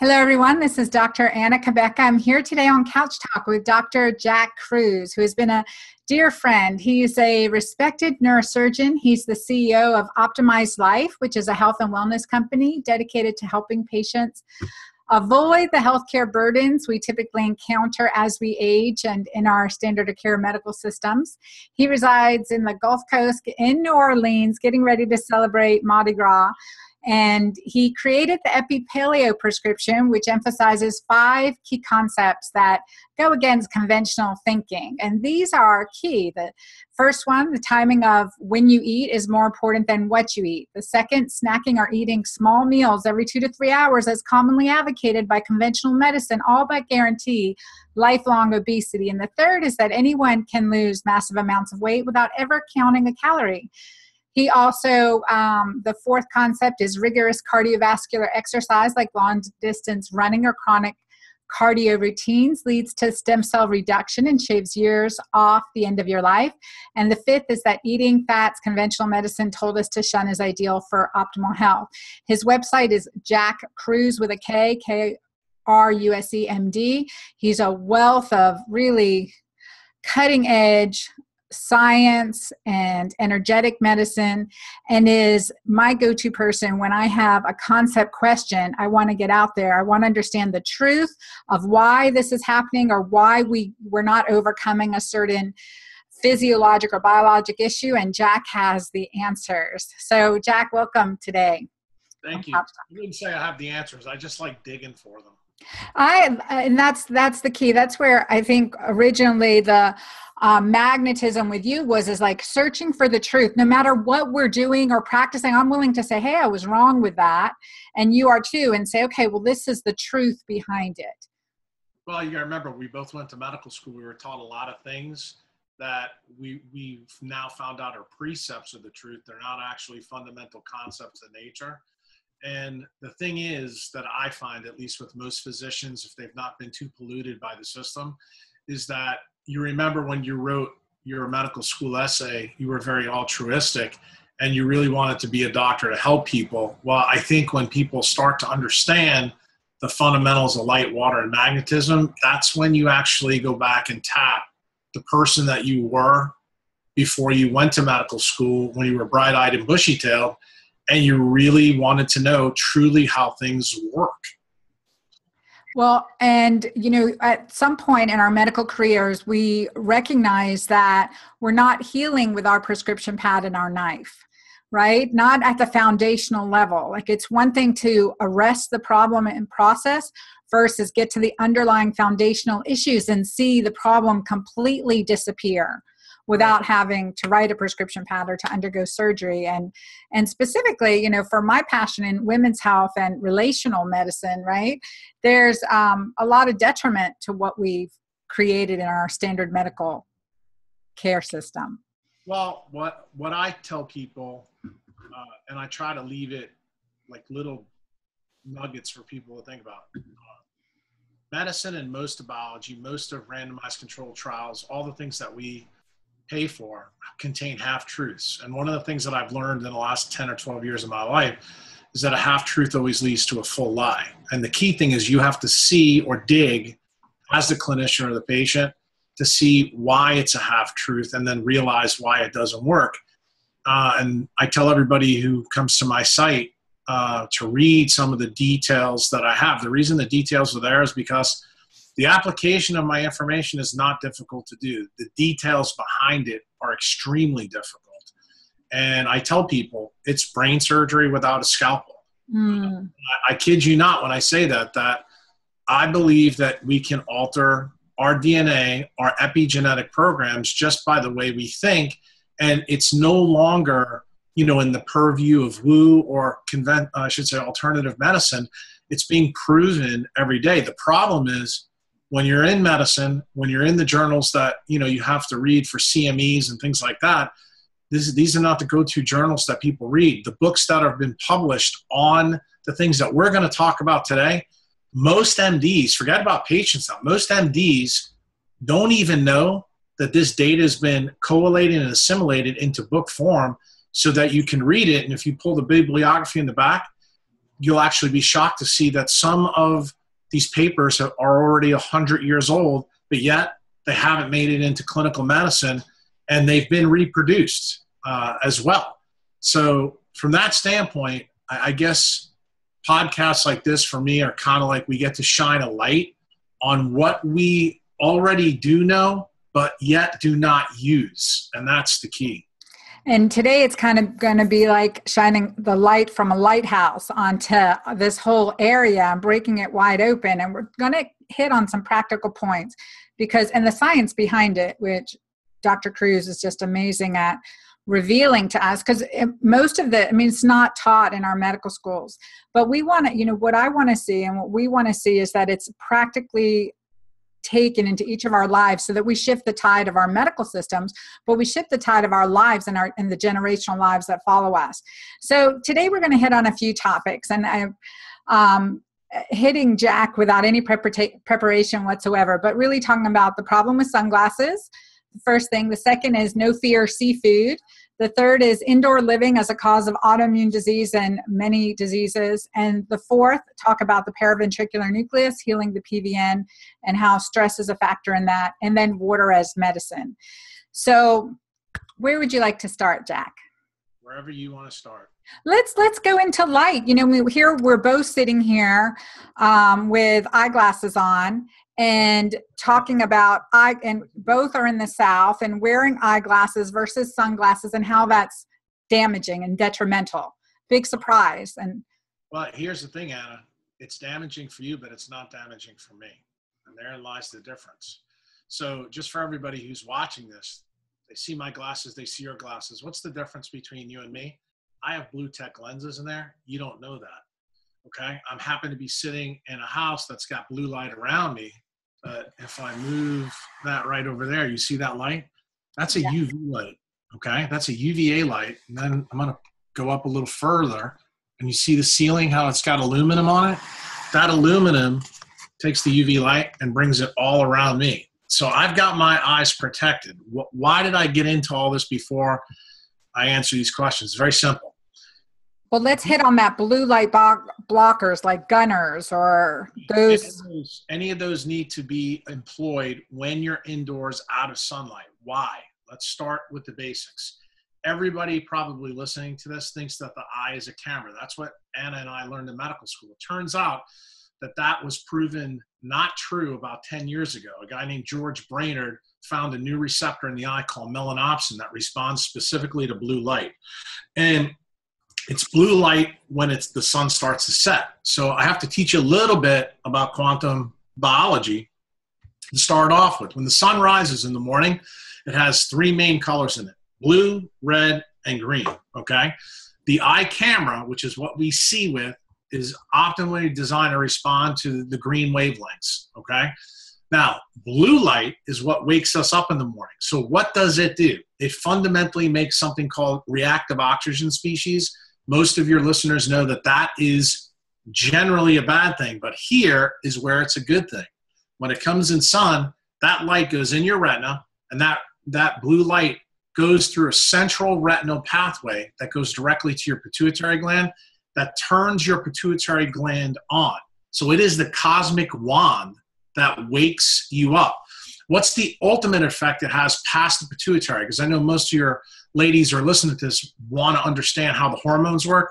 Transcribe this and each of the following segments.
Hello, everyone. This is Dr. Anna Cabeca. I'm here today on Couch Talk with Dr. Jack Kruse, who has been a dear friend. He's a respected neurosurgeon. He's the CEO of Optimized Life, which is a health and wellness company dedicated to helping patients avoid the healthcare burdens we typically encounter as we age and in our standard of care medical systems. He resides in the Gulf Coast in New Orleans, getting ready to celebrate Mardi Gras. And he created the EpiPaleo prescription, which emphasizes five key concepts that go against conventional thinking. And these are key. The first one, the timing of when you eat is more important than what you eat. The second, snacking or eating small meals every two to three hours, as commonly advocated by conventional medicine, all but guarantee lifelong obesity. And the third is that anyone can lose massive amounts of weight without ever counting a calorie. He also, um, the fourth concept is rigorous cardiovascular exercise like long distance running or chronic cardio routines leads to stem cell reduction and shaves years off the end of your life. And the fifth is that eating fats, conventional medicine told us to shun is ideal for optimal health. His website is Jack Kruse with a K, K R U S E M D. He's a wealth of really cutting edge science and energetic medicine and is my go to person when I have a concept question. I want to get out there. I want to understand the truth of why this is happening or why we, we're not overcoming a certain physiologic or biologic issue. And Jack has the answers. So, Jack, welcome today. Thank you. I wouldn't say I have the answers, I just like digging for them. I and that's that's the key. That's where I think originally the uh, magnetism with you was is like searching for the truth. No matter what we're doing or practicing, I'm willing to say, "Hey, I was wrong with that," and you are too, and say, "Okay, well, this is the truth behind it." Well, you got to remember, we both went to medical school. We were taught a lot of things that we we've now found out are precepts of the truth. They're not actually fundamental concepts of nature. And the thing is that I find, at least with most physicians, if they've not been too polluted by the system, is that you remember when you wrote your medical school essay, you were very altruistic and you really wanted to be a doctor to help people. Well, I think when people start to understand the fundamentals of light, water, and magnetism, that's when you actually go back and tap the person that you were before you went to medical school when you were bright eyed and bushy tailed and you really wanted to know truly how things work. Well, and you know, at some point in our medical careers, we recognize that we're not healing with our prescription pad and our knife, right? Not at the foundational level. Like it's one thing to arrest the problem and process versus get to the underlying foundational issues and see the problem completely disappear without having to write a prescription pad or to undergo surgery. And and specifically you know for my passion in women's health and relational medicine right there's um, a lot of detriment to what we've created in our standard medical care system. Well what what i tell people uh, and i try to leave it like little nuggets for people to think about. Uh, medicine and most of biology most of randomized controlled trials all the things that we pay for contain half truths. And one of the things that I've learned in the last 10 or 12 years of my life is that a half truth always leads to a full lie. And the key thing is you have to see or dig as the clinician or the patient to see why it's a half truth and then realize why it doesn't work. Uh, and I tell everybody who comes to my site uh, to read some of the details that I have. The reason the details are there is because the application of my information is not difficult to do. The details behind it are extremely difficult. And I tell people it's brain surgery without a scalpel. Mm. I, I kid you not when I say that, that I believe that we can alter our DNA, our epigenetic programs just by the way we think. And it's no longer, you know, in the purview of woo or convent, I should say alternative medicine. It's being proven every day. The problem is when you're in medicine, when you're in the journals that you know you have to read for CMEs and things like that, this, these are not the go-to journals that people read. The books that have been published on the things that we're going to talk about today, most MDs, forget about patients now, most MDs don't even know that this data has been collated and assimilated into book form so that you can read it. And if you pull the bibliography in the back, you'll actually be shocked to see that some of these papers are already 100 years old, but yet they haven't made it into clinical medicine and they've been reproduced uh, as well. So, from that standpoint, I, I guess podcasts like this for me are kind of like we get to shine a light on what we already do know, but yet do not use. And that's the key. And today it's kind of going to be like shining the light from a lighthouse onto this whole area and breaking it wide open. And we're going to hit on some practical points because, and the science behind it, which Dr. Kruse is just amazing at revealing to us because most of the i mean it's not taught in our medical schools but we want to you know what i want to see and what we want to see is that it's practically taken into each of our lives so that we shift the tide of our medical systems but we shift the tide of our lives and our and the generational lives that follow us. So today we're going to hit on a few topics and i um, hitting jack without any preparation whatsoever but really talking about the problem with sunglasses the first thing. The second is no fear seafood the third is indoor living as a cause of autoimmune disease and many diseases. And the fourth, talk about the paraventricular nucleus, healing the PVN, and how stress is a factor in that. And then water as medicine. So, where would you like to start, Jack? Wherever you want to start. Let's let's go into light. You know, we, here we're both sitting here um, with eyeglasses on, and talking about eye and both are in the south and wearing eyeglasses versus sunglasses and how that's damaging and detrimental. Big surprise and well here's the thing anna. It's damaging for you but it's not damaging for me. And therein lies the difference. So just for everybody who's watching this they see my glasses they see your glasses. What's the difference between you and me? I have blue tech lenses in there. You don't know that okay? I'm happen to be sitting in a house that's got blue light around me but if I move that right over there, you see that light? That's a yeah. UV light. Okay. That's a UVA light. And then I'm going to go up a little further and you see the ceiling, how it's got aluminum on it? That aluminum takes the UV light and brings it all around me. So I've got my eyes protected. Why did I get into all this before I answer these questions? It's very simple. Well, let's hit on that blue light blockers like gunners or those. Any of those. any of those need to be employed when you're indoors out of sunlight. Why? Let's start with the basics. Everybody probably listening to this thinks that the eye is a camera. That's what Anna and I learned in medical school. It turns out that that was proven not true about 10 years ago. A guy named George Brainard found a new receptor in the eye called melanopsin that responds specifically to blue light. And it's blue light when it's the sun starts to set. So I have to teach you a little bit about quantum biology to start off with. When the sun rises in the morning, it has three main colors in it blue, red, and green. Okay. The eye camera, which is what we see with, is optimally designed to respond to the green wavelengths. Okay. Now, blue light is what wakes us up in the morning. So, what does it do? It fundamentally makes something called reactive oxygen species most of your listeners know that that is generally a bad thing, but here is where it's a good thing. When it comes in sun, that light goes in your retina, and that, that blue light goes through a central retinal pathway that goes directly to your pituitary gland that turns your pituitary gland on. So it is the cosmic wand that wakes you up. What's the ultimate effect it has past the pituitary? Because I know most of your ladies are listening to this want to understand how the hormones work,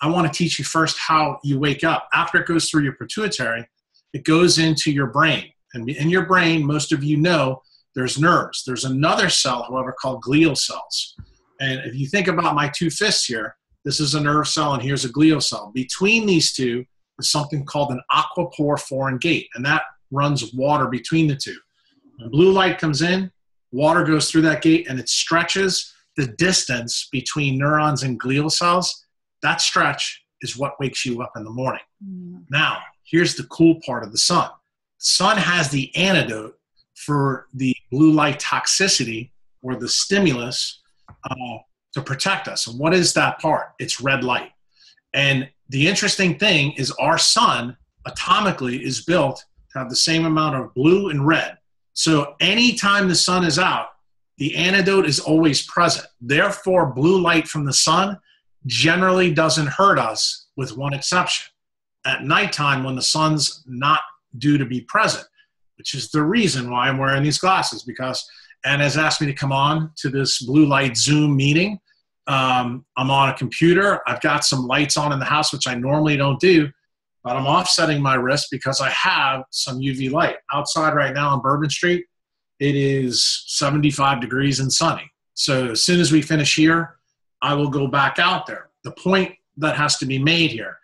I want to teach you first how you wake up. After it goes through your pituitary, it goes into your brain. And in your brain, most of you know there's nerves. There's another cell, however, called glial cells. And if you think about my two fists here, this is a nerve cell and here's a glial cell. Between these two is something called an aquaporin gate, and that runs water between the two. When blue light comes in, water goes through that gate and it stretches the distance between neurons and glial cells, that stretch is what wakes you up in the morning. Mm. Now, here's the cool part of the sun. The sun has the antidote for the blue light toxicity or the stimulus uh, to protect us. And what is that part? It's red light. And the interesting thing is our sun atomically is built to have the same amount of blue and red. So anytime the sun is out, the antidote is always present. Therefore, blue light from the sun generally doesn't hurt us with one exception. At nighttime, when the sun's not due to be present, which is the reason why I'm wearing these glasses because Anna has asked me to come on to this blue light Zoom meeting. Um, I'm on a computer. I've got some lights on in the house, which I normally don't do, but I'm offsetting my risk because I have some UV light. Outside right now on Bourbon Street, it is 75 degrees and sunny. So as soon as we finish here, I will go back out there. The point that has to be made here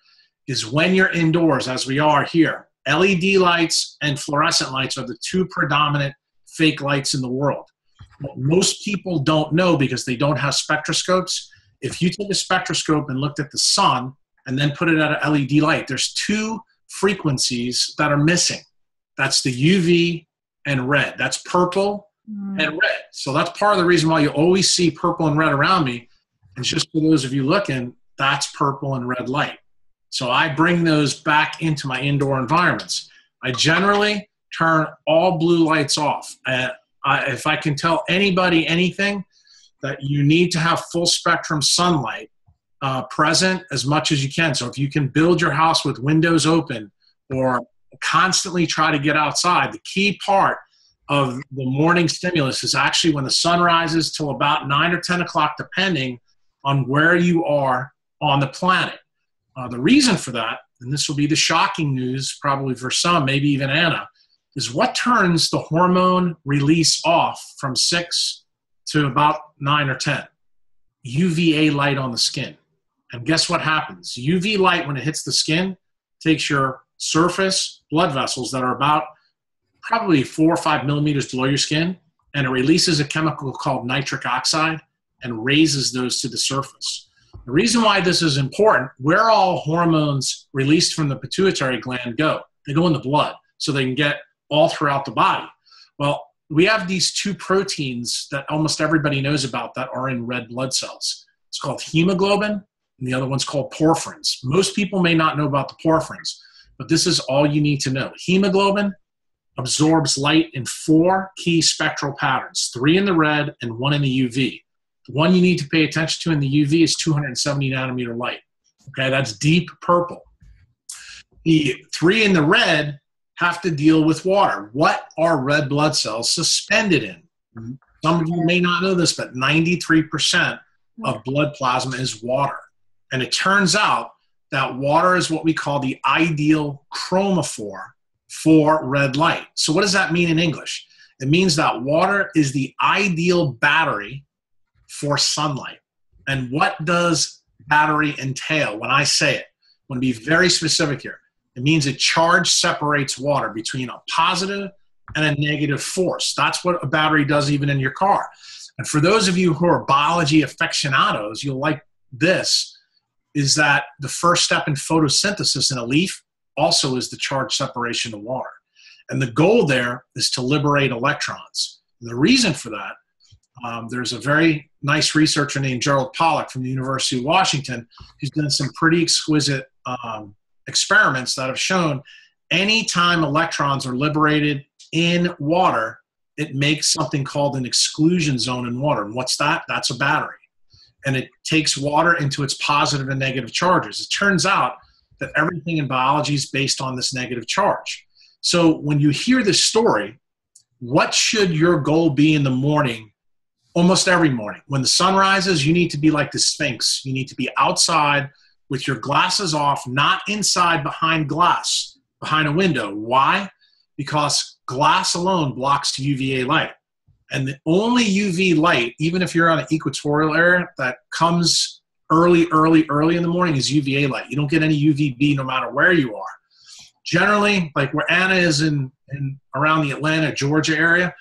is when you're indoors, as we are here, LED lights and fluorescent lights are the two predominant fake lights in the world. What most people don't know because they don't have spectroscopes, if you take a spectroscope and looked at the sun and then put it at an LED light, there's two frequencies that are missing. That's the UV and red. That's purple mm. and red. So that's part of the reason why you always see purple and red around me. And just for those of you looking, that's purple and red light. So I bring those back into my indoor environments. I generally turn all blue lights off. Uh, I, if I can tell anybody anything, that you need to have full spectrum sunlight uh, present as much as you can. So if you can build your house with windows open or constantly try to get outside, the key part of the morning stimulus is actually when the sun rises till about 9 or 10 o'clock, depending on where you are on the planet. Uh, the reason for that, and this will be the shocking news probably for some, maybe even Anna, is what turns the hormone release off from six to about nine or 10? UVA light on the skin. And guess what happens? UV light, when it hits the skin, takes your surface blood vessels that are about probably four or five millimeters below your skin, and it releases a chemical called nitric oxide and raises those to the surface. The reason why this is important, where all hormones released from the pituitary gland go, they go in the blood so they can get all throughout the body. Well, we have these two proteins that almost everybody knows about that are in red blood cells. It's called hemoglobin, and the other one's called porphyrins. Most people may not know about the porphyrins, but this is all you need to know. Hemoglobin absorbs light in four key spectral patterns three in the red and one in the UV. The one you need to pay attention to in the UV is 270 nanometer light. Okay, that's deep purple. The three in the red have to deal with water. What are red blood cells suspended in? Some of you may not know this, but 93% of blood plasma is water. And it turns out that water is what we call the ideal chromophore for red light. So, what does that mean in English? It means that water is the ideal battery for sunlight. And what does battery entail when I say it? I want to be very specific here. It means a charge separates water between a positive and a negative force. That's what a battery does even in your car. And for those of you who are biology aficionados, you'll like this is that the first step in photosynthesis in a leaf also is the charge separation of water. And the goal there is to liberate electrons. And the reason for that um, there's a very nice researcher named Gerald Pollack from the University of Washington who's done some pretty exquisite um, experiments that have shown anytime electrons are liberated in water, it makes something called an exclusion zone in water. And what's that? That's a battery. And it takes water into its positive and negative charges. It turns out that everything in biology is based on this negative charge. So when you hear this story, what should your goal be in the morning almost every morning. When the sun rises, you need to be like the Sphinx. You need to be outside with your glasses off, not inside behind glass, behind a window. Why? Because glass alone blocks UVA light. And the only UV light, even if you're on an equatorial area, that comes early, early, early in the morning is UVA light. You don't get any UVB no matter where you are. Generally, like where Anna is in, in around the Atlanta, Georgia area,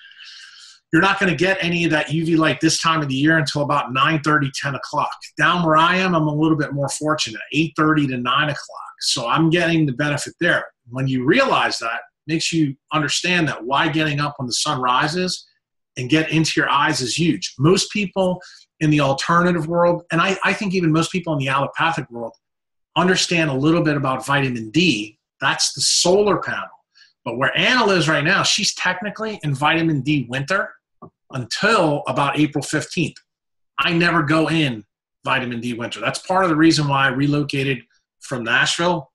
you're not going to get any of that UV light this time of the year until about 9 30, 10 o'clock. Down where I am, I'm a little bit more fortunate, 8 30 to 9 o'clock. So I'm getting the benefit there. When you realize that, makes you understand that why getting up when the sun rises and get into your eyes is huge. Most people in the alternative world, and I, I think even most people in the allopathic world, understand a little bit about vitamin D. That's the solar panel. But where Anna lives right now, she's technically in vitamin D winter until about April 15th. I never go in vitamin D winter. That's part of the reason why I relocated from Nashville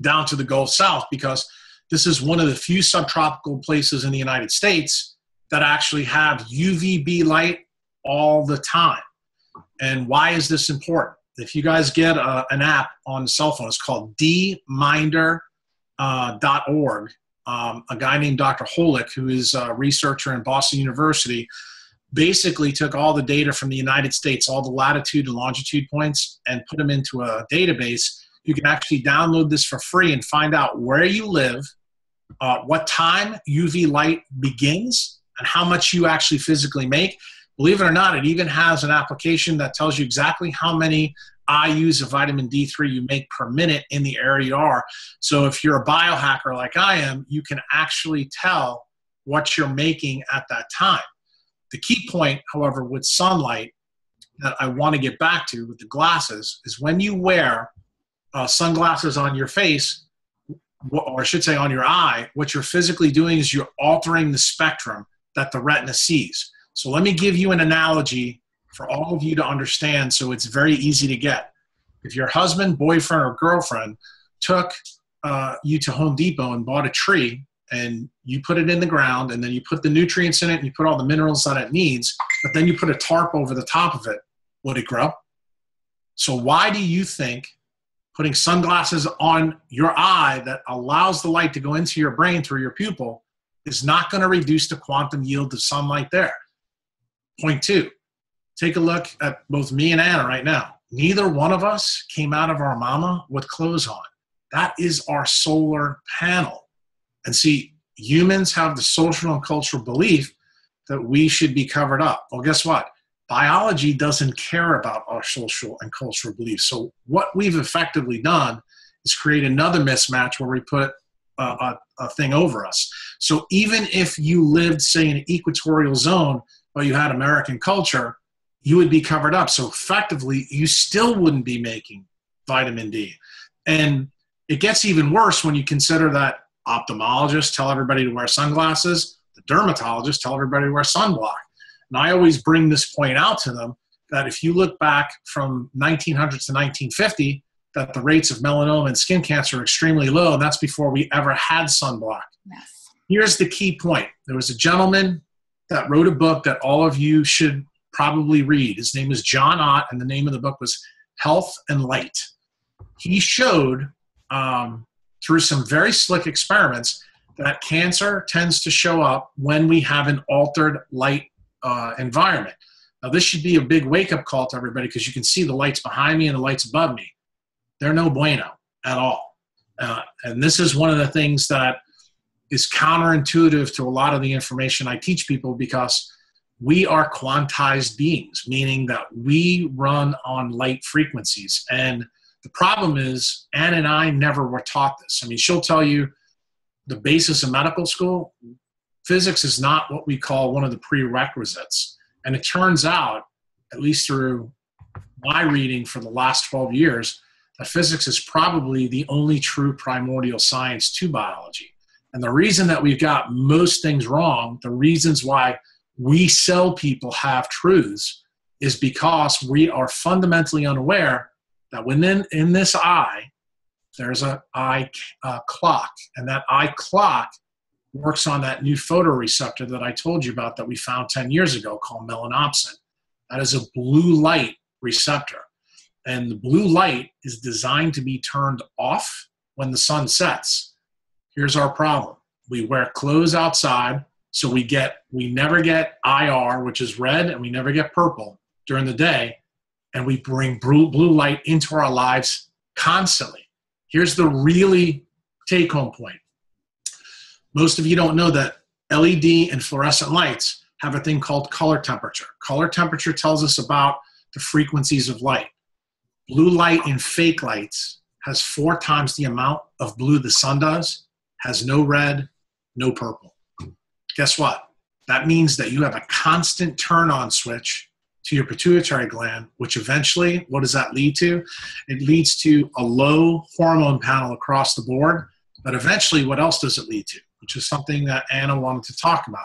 down to the Gulf South because this is one of the few subtropical places in the United States that actually have UVB light all the time. And why is this important? If you guys get a, an app on the cell phone, it's called dminder.org. Uh, um, a guy named Dr. Holick, who is a researcher in Boston University, basically took all the data from the United States, all the latitude and longitude points, and put them into a database. You can actually download this for free and find out where you live, uh, what time UV light begins, and how much you actually physically make. Believe it or not, it even has an application that tells you exactly how many IUs of vitamin D3 you make per minute in the area you are. So if you're a biohacker like I am, you can actually tell what you're making at that time. The key point, however, with sunlight that I want to get back to with the glasses is when you wear uh, sunglasses on your face, or I should say on your eye, what you're physically doing is you're altering the spectrum that the retina sees. So let me give you an analogy for all of you to understand so it's very easy to get. If your husband, boyfriend, or girlfriend took uh, you to Home Depot and bought a tree and you put it in the ground and then you put the nutrients in it and you put all the minerals that it needs, but then you put a tarp over the top of it, would it grow? So, why do you think putting sunglasses on your eye that allows the light to go into your brain through your pupil is not going to reduce the quantum yield of sunlight there? Point two, take a look at both me and Anna right now. Neither one of us came out of our mama with clothes on. That is our solar panel. And see, humans have the social and cultural belief that we should be covered up. Well, guess what? Biology doesn't care about our social and cultural beliefs. So, what we've effectively done is create another mismatch where we put a, a, thing over us. So, even if you lived, say, in an equatorial zone, but you had American culture, you would be covered up. So effectively, you still wouldn't be making vitamin D. And it gets even worse when you consider that ophthalmologists tell everybody to wear sunglasses, the dermatologists tell everybody to wear sunblock. And I always bring this point out to them that if you look back from 1900 to 1950, that the rates of melanoma and skin cancer are extremely low, and that's before we ever had sunblock. Yes. Here's the key point. There was a gentleman that wrote a book that all of you should probably read. His name is John Ott, and the name of the book was Health and Light. He showed um, through some very slick experiments that cancer tends to show up when we have an altered light uh, environment. Now, this should be a big wake up call to everybody because you can see the lights behind me and the lights above me. They're no bueno at all. Uh, and this is one of the things that is counterintuitive to a lot of the information I teach people because we are quantized beings, meaning that we run on light frequencies. And the problem is, Anne and I never were taught this. I mean, she'll tell you the basis of medical school, physics is not what we call one of the prerequisites. And it turns out, at least through my reading for the last 12 years, that physics is probably the only true primordial science to biology. And the reason that we've got most things wrong, the reasons why we sell people half truths, is because we are fundamentally unaware that within in this eye, there's a eye uh, clock, and that eye clock works on that new photoreceptor that I told you about that we found 10 years ago called melanopsin. That is a blue light receptor. And the blue light is designed to be turned off when the sun sets. Here's our problem. We wear clothes outside so we get we never get ir which is red and we never get purple during the day and we bring blue, blue light into our lives constantly. Here's the really take home point. Most of you don't know that led and fluorescent lights have a thing called color temperature. Color temperature tells us about the frequencies of light blue light in fake lights has four times the amount of blue the sun does has no red, no purple. Guess what? That means that you have a constant turn on switch to your pituitary gland, which eventually, what does that lead to? It leads to a low hormone panel across the board. But eventually, what else does it lead to? Which is something that Anna wanted to talk about.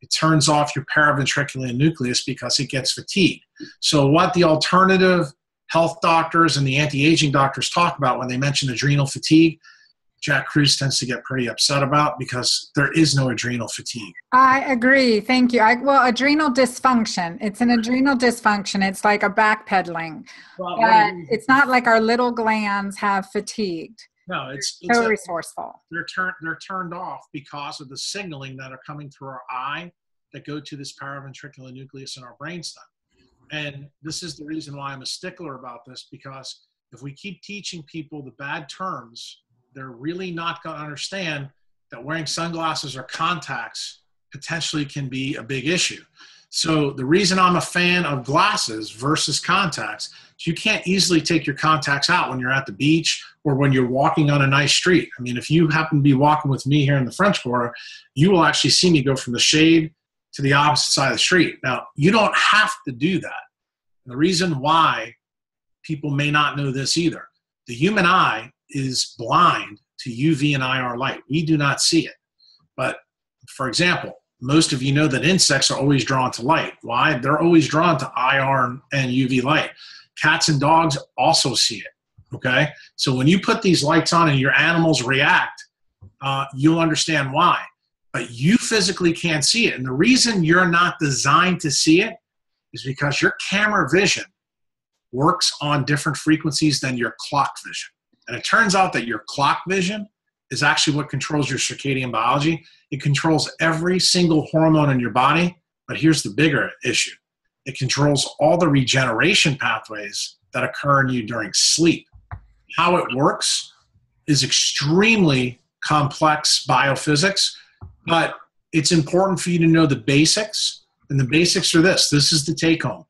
It turns off your paraventricular nucleus because it gets fatigued. So, what the alternative health doctors and the anti aging doctors talk about when they mention adrenal fatigue, Jack Kruse tends to get pretty upset about because there is no adrenal fatigue. I agree. Thank you. I, well, adrenal dysfunction. It's an adrenal dysfunction. It's like a backpedaling. Well, uh, but it's not like our little glands have fatigued. No, it's, it's so a, resourceful. They're turned they're turned off because of the signaling that are coming through our eye that go to this paraventricular nucleus in our brainstem. And this is the reason why I'm a stickler about this because if we keep teaching people the bad terms they're really not going to understand that wearing sunglasses or contacts potentially can be a big issue. So the reason I'm a fan of glasses versus contacts is you can't easily take your contacts out when you're at the beach or when you're walking on a nice street. I mean, if you happen to be walking with me here in the French Quarter, you will actually see me go from the shade to the opposite side of the street. Now, you don't have to do that. And the reason why people may not know this either, the human eye is blind to UV and IR light. We do not see it. But for example, most of you know that insects are always drawn to light. Why? They're always drawn to IR and UV light. Cats and dogs also see it. Okay? So when you put these lights on and your animals react, uh, you'll understand why. But you physically can't see it. And the reason you're not designed to see it is because your camera vision works on different frequencies than your clock vision. And it turns out that your clock vision is actually what controls your circadian biology. It controls every single hormone in your body. But here's the bigger issue it controls all the regeneration pathways that occur in you during sleep. How it works is extremely complex biophysics, but it's important for you to know the basics. And the basics are this this is the take home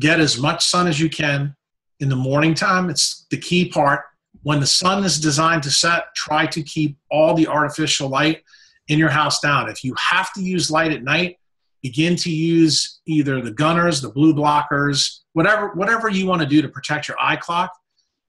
get as much sun as you can in the morning time. It's the key part when the sun is designed to set, try to keep all the artificial light in your house down. If you have to use light at night, begin to use either the gunners, the blue blockers, whatever whatever you want to do to protect your eye clock.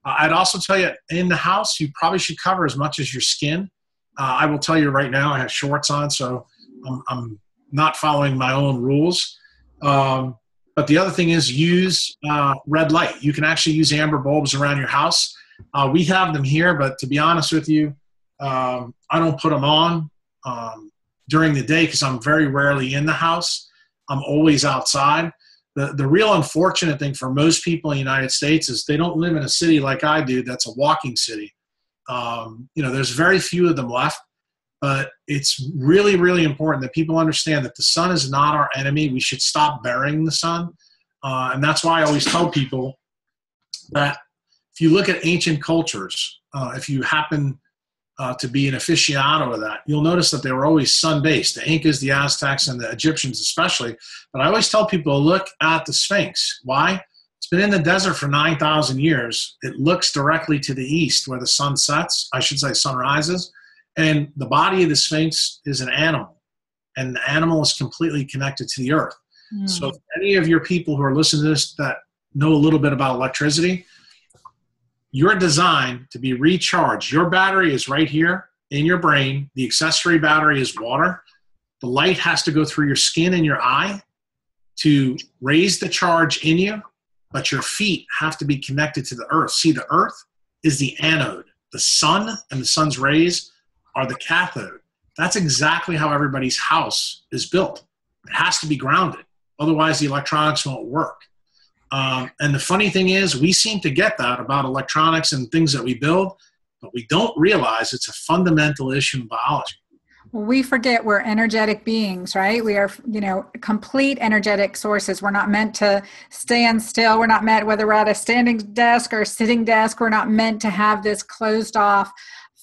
Uh, I'd also tell you in the house, you probably should cover as much as your skin. Uh, I will tell you right now, I have shorts on, so I'm, I'm not following my own rules. Um, but the other thing is use uh, red light. You can actually use amber bulbs around your house. Uh, we have them here, but to be honest with you, um, I don't put them on um, during the day because I'm very rarely in the house. I'm always outside. The, the real unfortunate thing for most people in the United States is they don't live in a city like I do that's a walking city. Um, you know, there's very few of them left, but it's really, really important that people understand that the sun is not our enemy. We should stop burying the sun. Uh, and that's why I always tell people that if you look at ancient cultures, uh, if you happen uh, to be an aficionado of that, you'll notice that they were always sun based. The Incas, the Aztecs, and the Egyptians, especially. But I always tell people look at the Sphinx. Why? Been in the desert for 9,000 years. It looks directly to the east where the sun sets, I should say, sun rises. And the body of the Sphinx is an animal, and the animal is completely connected to the earth. Mm. So, if any of your people who are listening to this that know a little bit about electricity, you're designed to be recharged. Your battery is right here in your brain. The accessory battery is water. The light has to go through your skin and your eye to raise the charge in you, but your feet have to be connected to the earth. See, the earth is the anode. The sun and the sun's rays are the cathode. That's exactly how everybody's house is built. It has to be grounded. Otherwise, the electronics won't work. Um, and the funny thing is, we seem to get that about electronics and things that we build, but we don't realize it's a fundamental issue in biology. We forget we're energetic beings, right? We are, you know, complete energetic sources. We're not meant to stand still. We're not meant, whether we're at a standing desk or sitting desk, we're not meant to have this closed off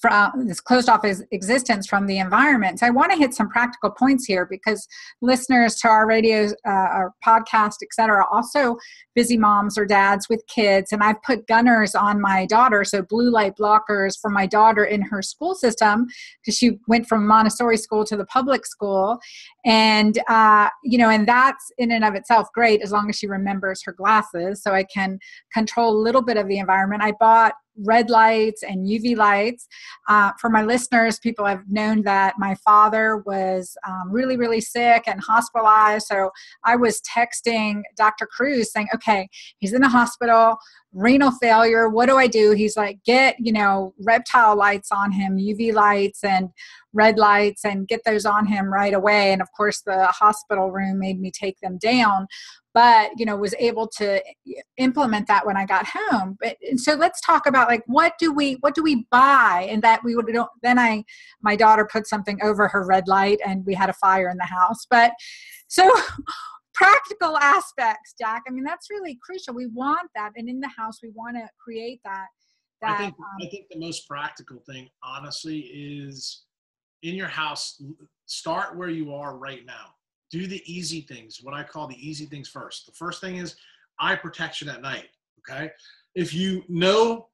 from this closed off existence from the environment. So I want to hit some practical points here because listeners to our radio, uh, our podcast, etc., also busy moms or dads with kids, and I've put gunners on my daughter, so blue light blockers for my daughter in her school system because she went from Montessori school to the public school, and uh, you know, and that's in and of itself great as long as she remembers her glasses, so I can control a little bit of the environment. I bought red lights and UV lights. Uh, for my listeners, people have known that my father was um, really, really sick and hospitalized. So I was texting Dr. Kruse saying, okay, he's in the hospital, renal failure. What do I do? He's like, get, you know, reptile lights on him, UV lights and red lights, and get those on him right away. And of course, the hospital room made me take them down but you know was able to implement that when i got home but and so let's talk about like what do we what do we buy and that we would don't then i my daughter put something over her red light and we had a fire in the house but so practical aspects jack i mean that's really crucial we want that and in the house we want to create that, that I think um, I think the most practical thing honestly is in your house start where you are right now do the easy things, what I call the easy things first. The first thing is eye protection at night. Okay. If you know,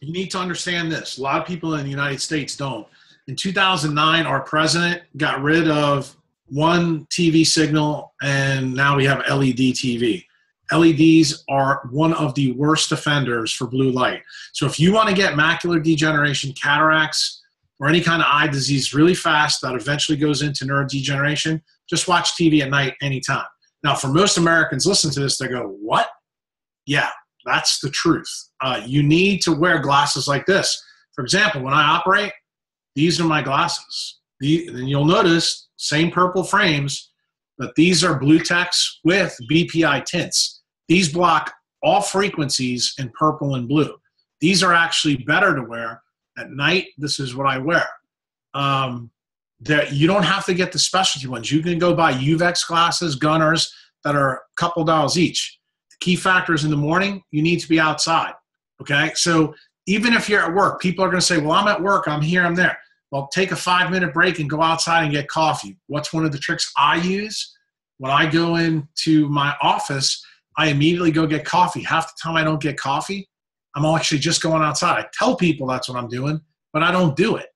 you need to understand this. A lot of people in the United States don't. In 2009, our president got rid of one TV signal, and now we have LED TV. LEDs are one of the worst offenders for blue light. So if you want to get macular degeneration, cataracts, or any kind of eye disease really fast that eventually goes into neurodegeneration, just watch TV at night anytime. Now, for most Americans listen to this, they go, What? Yeah, that's the truth. Uh, you need to wear glasses like this. For example, when I operate, these are my glasses. The, and you'll notice, same purple frames, but these are BlueTechs with BPI tints. These block all frequencies in purple and blue. These are actually better to wear. At night, this is what I wear. Um, that you don't have to get the specialty ones. You can go buy Uvex glasses, Gunners that are a couple dollars each. The key factor is in the morning, you need to be outside. Okay, so even if you're at work, people are going to say, "Well, I'm at work. I'm here. I'm there." Well, take a five minute break and go outside and get coffee. What's one of the tricks I use when I go into my office? I immediately go get coffee. Half the time I don't get coffee. I'm actually just going outside. I tell people that's what I'm doing, but I don't do it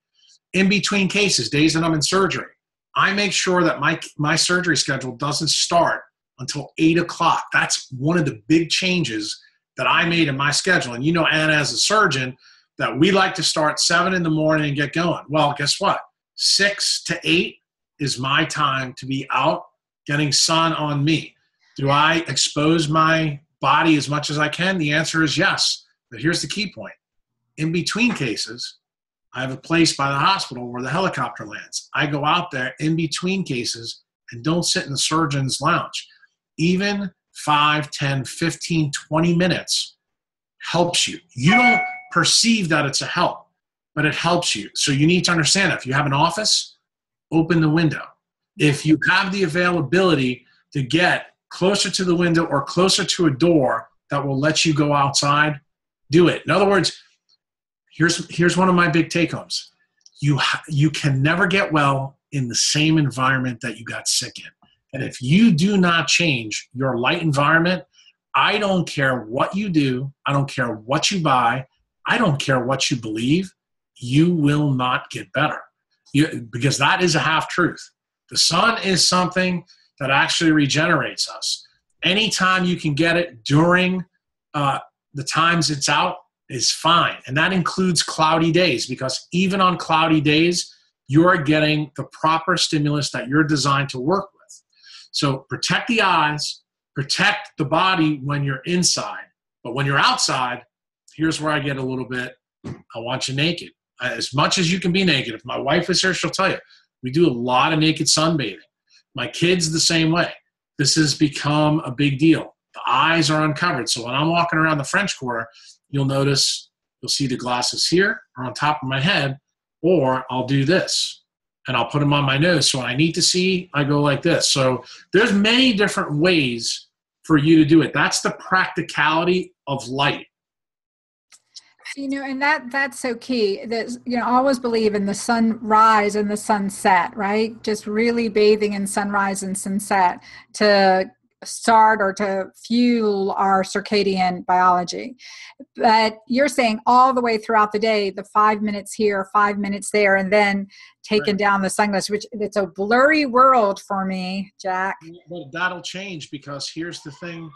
in between cases, days that I'm in surgery, I make sure that my, my surgery schedule doesn't start until eight o'clock. That's one of the big changes that I made in my schedule. And you know, Anna, as a surgeon, that we like to start seven in the morning and get going. Well, guess what? Six to eight is my time to be out getting sun on me. Do I expose my body as much as I can? The answer is yes. But here's the key point in between cases, I have a place by the hospital where the helicopter lands. I go out there in between cases and don't sit in the surgeon's lounge. Even 5, 10, 15, 20 minutes helps you. You don't perceive that it's a help, but it helps you. So you need to understand if you have an office, open the window. If you have the availability to get closer to the window or closer to a door that will let you go outside, do it. In other words, here's here's one of my big take homes you you can never get well in the same environment that you got sick in and if you do not change your light environment i don't care what you do i don't care what you buy i don't care what you believe you will not get better you, because that is a half truth the sun is something that actually regenerates us anytime you can get it during uh, the times it's out is fine. And that includes cloudy days because even on cloudy days, you're getting the proper stimulus that you're designed to work with. So protect the eyes, protect the body when you're inside. But when you're outside, here's where I get a little bit I want you naked. As much as you can be naked. If my wife is here, she'll tell you. We do a lot of naked sunbathing. My kids, the same way. This has become a big deal. The eyes are uncovered. So when I'm walking around the French Quarter, you'll notice you'll see the glasses here or on top of my head, or I'll do this and I'll put them on my nose. So when I need to see, I go like this. So there's many different ways for you to do it. That's the practicality of light. You know, and that that's so key. That you know, always believe in the sunrise and the sunset, right? Just really bathing in sunrise and sunset to start or to fuel our circadian biology. But you're saying all the way throughout the day, the five minutes here, five minutes there, and then taking right. down the sunglasses, which it's a blurry world for me, Jack. But that'll change because here's the thing.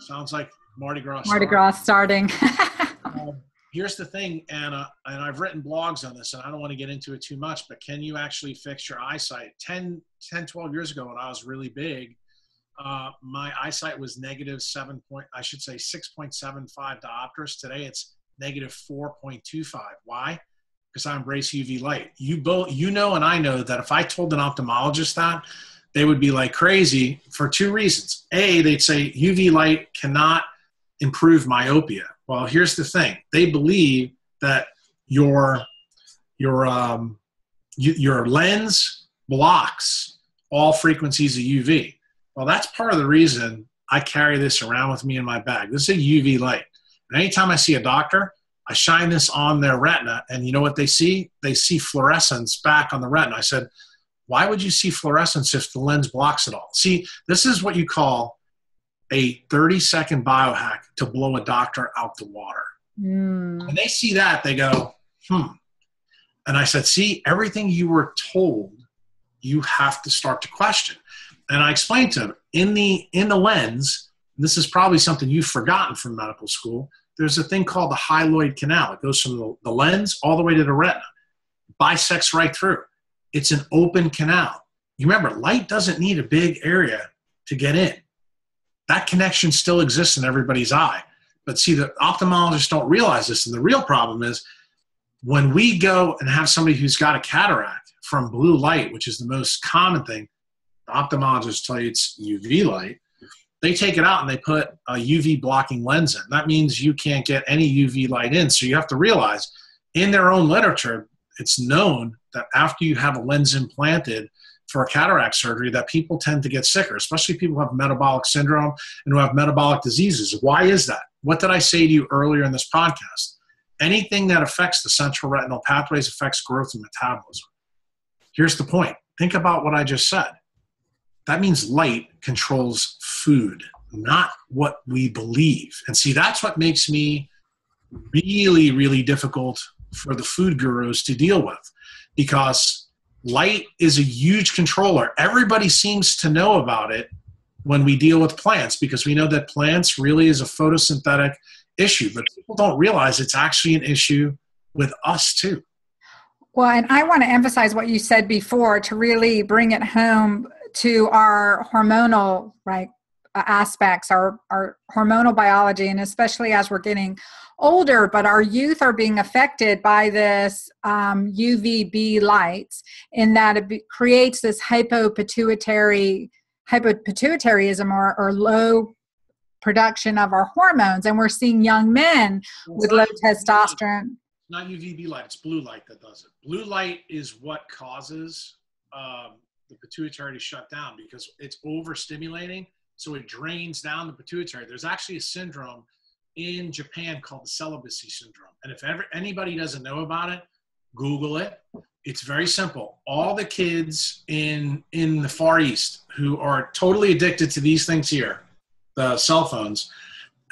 sounds like Mardi Gras. Mardi Gras starting. um, here's the thing, Anna, and I've written blogs on this, and I don't want to get into it too much, but can you actually fix your eyesight? 10, 10 12 years ago, when I was really big, uh, my eyesight was negative seven point, I should say 6.75 diopters. Today it's negative 4.25. Why? Because I embrace UV light. You both, you know, and I know that if I told an ophthalmologist that, they would be like crazy for two reasons. A, they'd say UV light cannot improve myopia. Well, here's the thing: they believe that your your um, your lens blocks all frequencies of UV. Well, that's part of the reason I carry this around with me in my bag. This is a UV light. And anytime I see a doctor, I shine this on their retina, and you know what they see? They see fluorescence back on the retina. I said, why would you see fluorescence if the lens blocks it all? See, this is what you call a 30 second biohack to blow a doctor out the water. Mm. When they see that, they go, hmm. And I said, see, everything you were told, you have to start to question. And I explained to them in the in the lens, this is probably something you've forgotten from medical school. There's a thing called the hyaloid canal. It goes from the, the lens all the way to the retina, bisects right through it's an open canal. You remember, light doesn't need a big area to get in. That connection still exists in everybody's eye. But see, the ophthalmologists don't realize this. And the real problem is when we go and have somebody who's got a cataract from blue light, which is the most common thing, ophthalmologists tell you it's UV light. They take it out and they put a UV blocking lens in. That means you can't get any UV light in. So you have to realize in their own literature, it's known that after you have a lens implanted for cataract surgery that people tend to get sicker especially people who have metabolic syndrome and who have metabolic diseases. Why is that? What did i say to you earlier in this podcast? Anything that affects the central retinal pathways affects growth and metabolism. Here's the point. Think about what i just said. That means light controls food not what we believe. And see that's what makes me really really difficult for the food gurus to deal with because light is a huge controller. Everybody seems to know about it when we deal with plants because we know that plants really is a photosynthetic issue, but people don't realize it's actually an issue with us too. Well, and I want to emphasize what you said before to really bring it home to our hormonal right aspects, our, our hormonal biology, and especially as we're getting older, but our youth are being affected by this um, UVB lights in that it be, creates this hypopituitary hypopituitarism or, or low production of our hormones, and we're seeing young men well, with low testosterone. Not UVB light; it's blue light that does it. Blue light is what causes um, the pituitary to shut down because it's overstimulating, so it drains down the pituitary. There's actually a syndrome in Japan called the celibacy syndrome. And if ever anybody doesn't know about it, Google it. It's very simple. All the kids in in the Far East who are totally addicted to these things here, the cell phones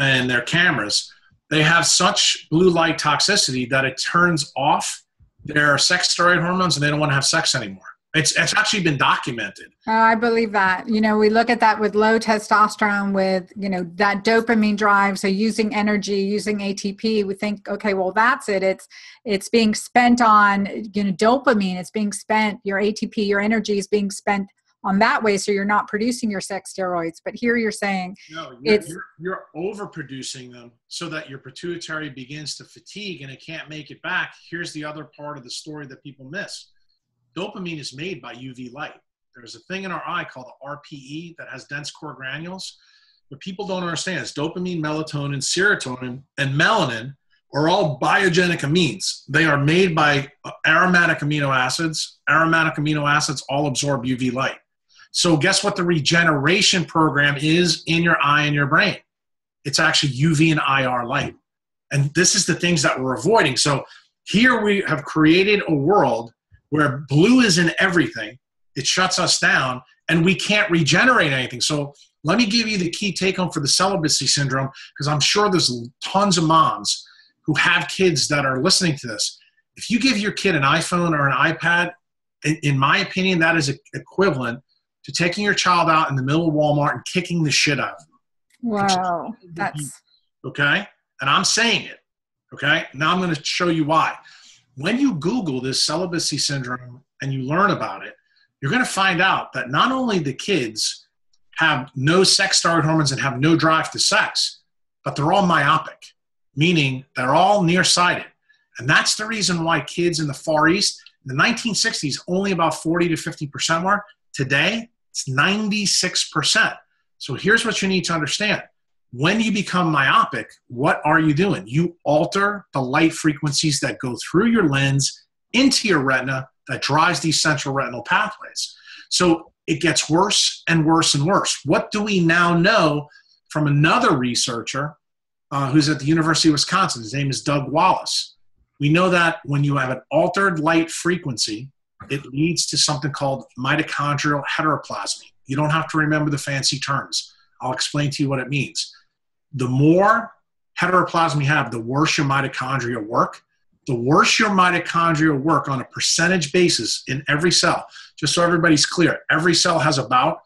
and their cameras, they have such blue light toxicity that it turns off their sex steroid hormones and they don't want to have sex anymore. It's, it's actually been documented. Oh, I believe that. You know, we look at that with low testosterone, with, you know, that dopamine drive. So using energy, using ATP, we think, okay, well, that's it. It's, it's being spent on, you know, dopamine. It's being spent, your ATP, your energy is being spent on that way. So you're not producing your sex steroids. But here you're saying no, you're, it's, you're, you're overproducing them so that your pituitary begins to fatigue and it can't make it back. Here's the other part of the story that people miss dopamine is made by UV light. There's a thing in our eye called the RPE that has dense core granules. What people don't understand is dopamine, melatonin, serotonin, and melanin are all biogenic amines. They are made by aromatic amino acids. Aromatic amino acids all absorb UV light. So, guess what the regeneration program is in your eye and your brain? It's actually UV and IR light. And this is the things that we're avoiding. So, here we have created a world where blue is in everything, it shuts us down and we can't regenerate anything. So let me give you the key take home for the celibacy syndrome because I'm sure there's tons of moms who have kids that are listening to this. If you give your kid an iPhone or an iPad, in, in my opinion, that is equivalent to taking your child out in the middle of Walmart and kicking the shit out of them. Wow, that's Okay. And I'm saying it. Okay. Now I'm going to show you why. When you Google this celibacy syndrome and you learn about it, you're going to find out that not only the kids have no sex steroid hormones and have no drive to sex, but they're all myopic, meaning they're all nearsighted. And that's the reason why kids in the Far East, in the 1960s, only about 40 to 50% were. Today, it's 96%. So here's what you need to understand. When you become myopic, what are you doing? You alter the light frequencies that go through your lens into your retina that drives these central retinal pathways. So it gets worse and worse and worse. What do we now know from another researcher uh, who's at the University of Wisconsin? His name is Doug Wallace. We know that when you have an altered light frequency, it leads to something called mitochondrial heteroplasmy. You don't have to remember the fancy terms. I'll explain to you what it means. The more heteroplasm you have, the worse your mitochondria work. The worse your mitochondria work on a percentage basis in every cell, just so everybody's clear, every cell has about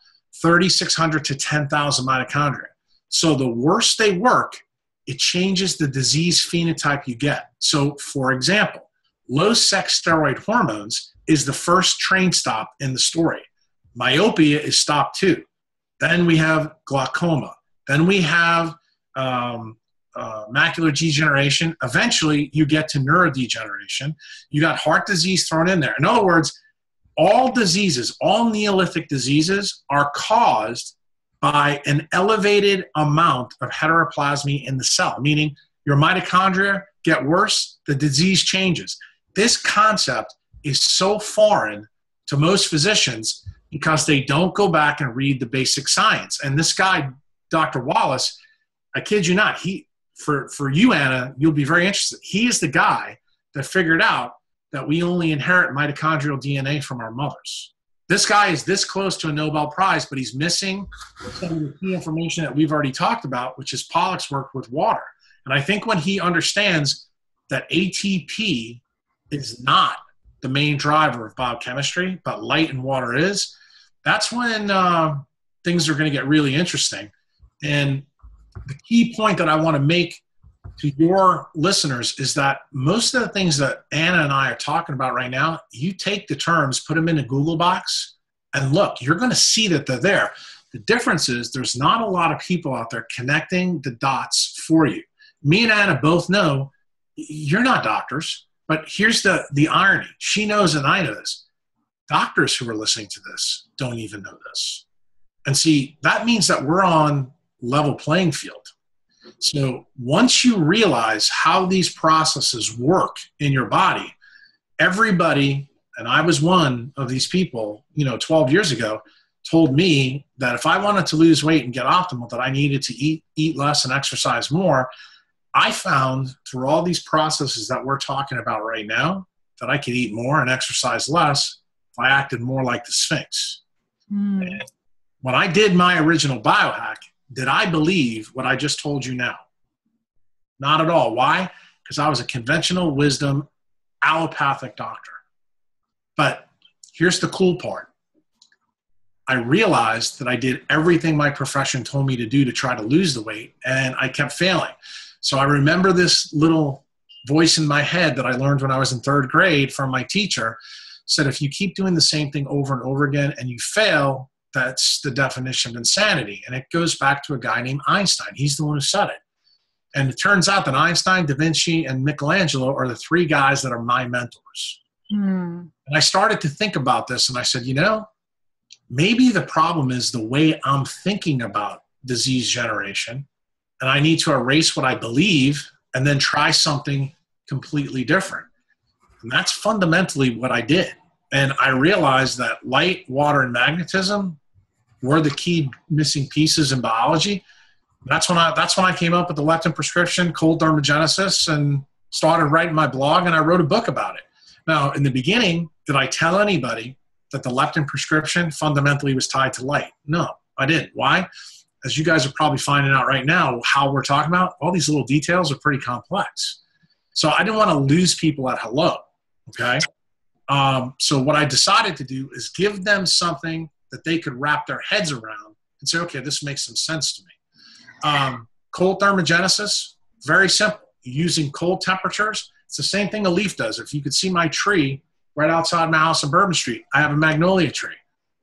3,600 to 10,000 mitochondria. So the worse they work, it changes the disease phenotype you get. So, for example, low sex steroid hormones is the first train stop in the story. Myopia is stop two. Then we have glaucoma. Then we have um, uh, macular degeneration. Eventually, you get to neurodegeneration. You got heart disease thrown in there. In other words, all diseases, all Neolithic diseases, are caused by an elevated amount of heteroplasmy in the cell, meaning your mitochondria get worse, the disease changes. This concept is so foreign to most physicians because they don't go back and read the basic science. And this guy, Dr. Wallace, I kid you not, he for for you, Anna, you'll be very interested. He is the guy that figured out that we only inherit mitochondrial DNA from our mothers. This guy is this close to a Nobel Prize, but he's missing some of the key information that we've already talked about, which is Pollack's work with water. And I think when he understands that ATP is not the main driver of biochemistry, but light and water is, that's when uh, things are going to get really interesting. And the key point that I want to make to your listeners is that most of the things that Anna and I are talking about right now, you take the terms, put them in a Google box, and look, you're going to see that they're there. The difference is there's not a lot of people out there connecting the dots for you. Me and Anna both know you're not doctors. But here's the, the irony she knows and I know this. Doctors who are listening to this don't even know this. And see, that means that we're on level playing field. So once you realize how these processes work in your body, everybody, and I was one of these people, you know, 12 years ago, told me that if I wanted to lose weight and get optimal, that I needed to eat eat less and exercise more. I found through all these processes that we're talking about right now that I could eat more and exercise less if I acted more like the Sphinx. Mm. when I did my original biohack, did I believe what I just told you now? Not at all. Why? Because I was a conventional wisdom allopathic doctor. But here's the cool part I realized that I did everything my profession told me to do to try to lose the weight, and I kept failing. So I remember this little voice in my head that I learned when I was in third grade from my teacher said, if you keep doing the same thing over and over again and you fail, that's the definition of insanity. And it goes back to a guy named Einstein. He's the one who said it. And it turns out that Einstein, Da Vinci, and Michelangelo are the three guys that are my mentors. Mm. And I started to think about this and I said, you know, maybe the problem is the way I'm thinking about disease generation and I need to erase what I believe and then try something completely different. And that's fundamentally what I did. And I realized that light, water, and magnetism were the key missing pieces in biology. That's when I that's when I came up with the leptin prescription, cold thermogenesis, and started writing my blog and I wrote a book about it. Now, in the beginning, did I tell anybody that the leptin prescription fundamentally was tied to light? No, I didn't. Why? as you guys are probably finding out right now, how we're talking about, all these little details are pretty complex. So I didn't want to lose people at hello. Okay. Um, so what I decided to do is give them something that they could wrap their heads around and say, okay, this makes some sense to me. Um, cold thermogenesis, very simple. Using cold temperatures, it's the same thing a leaf does. If you could see my tree right outside my house on Bourbon Street, I have a magnolia tree.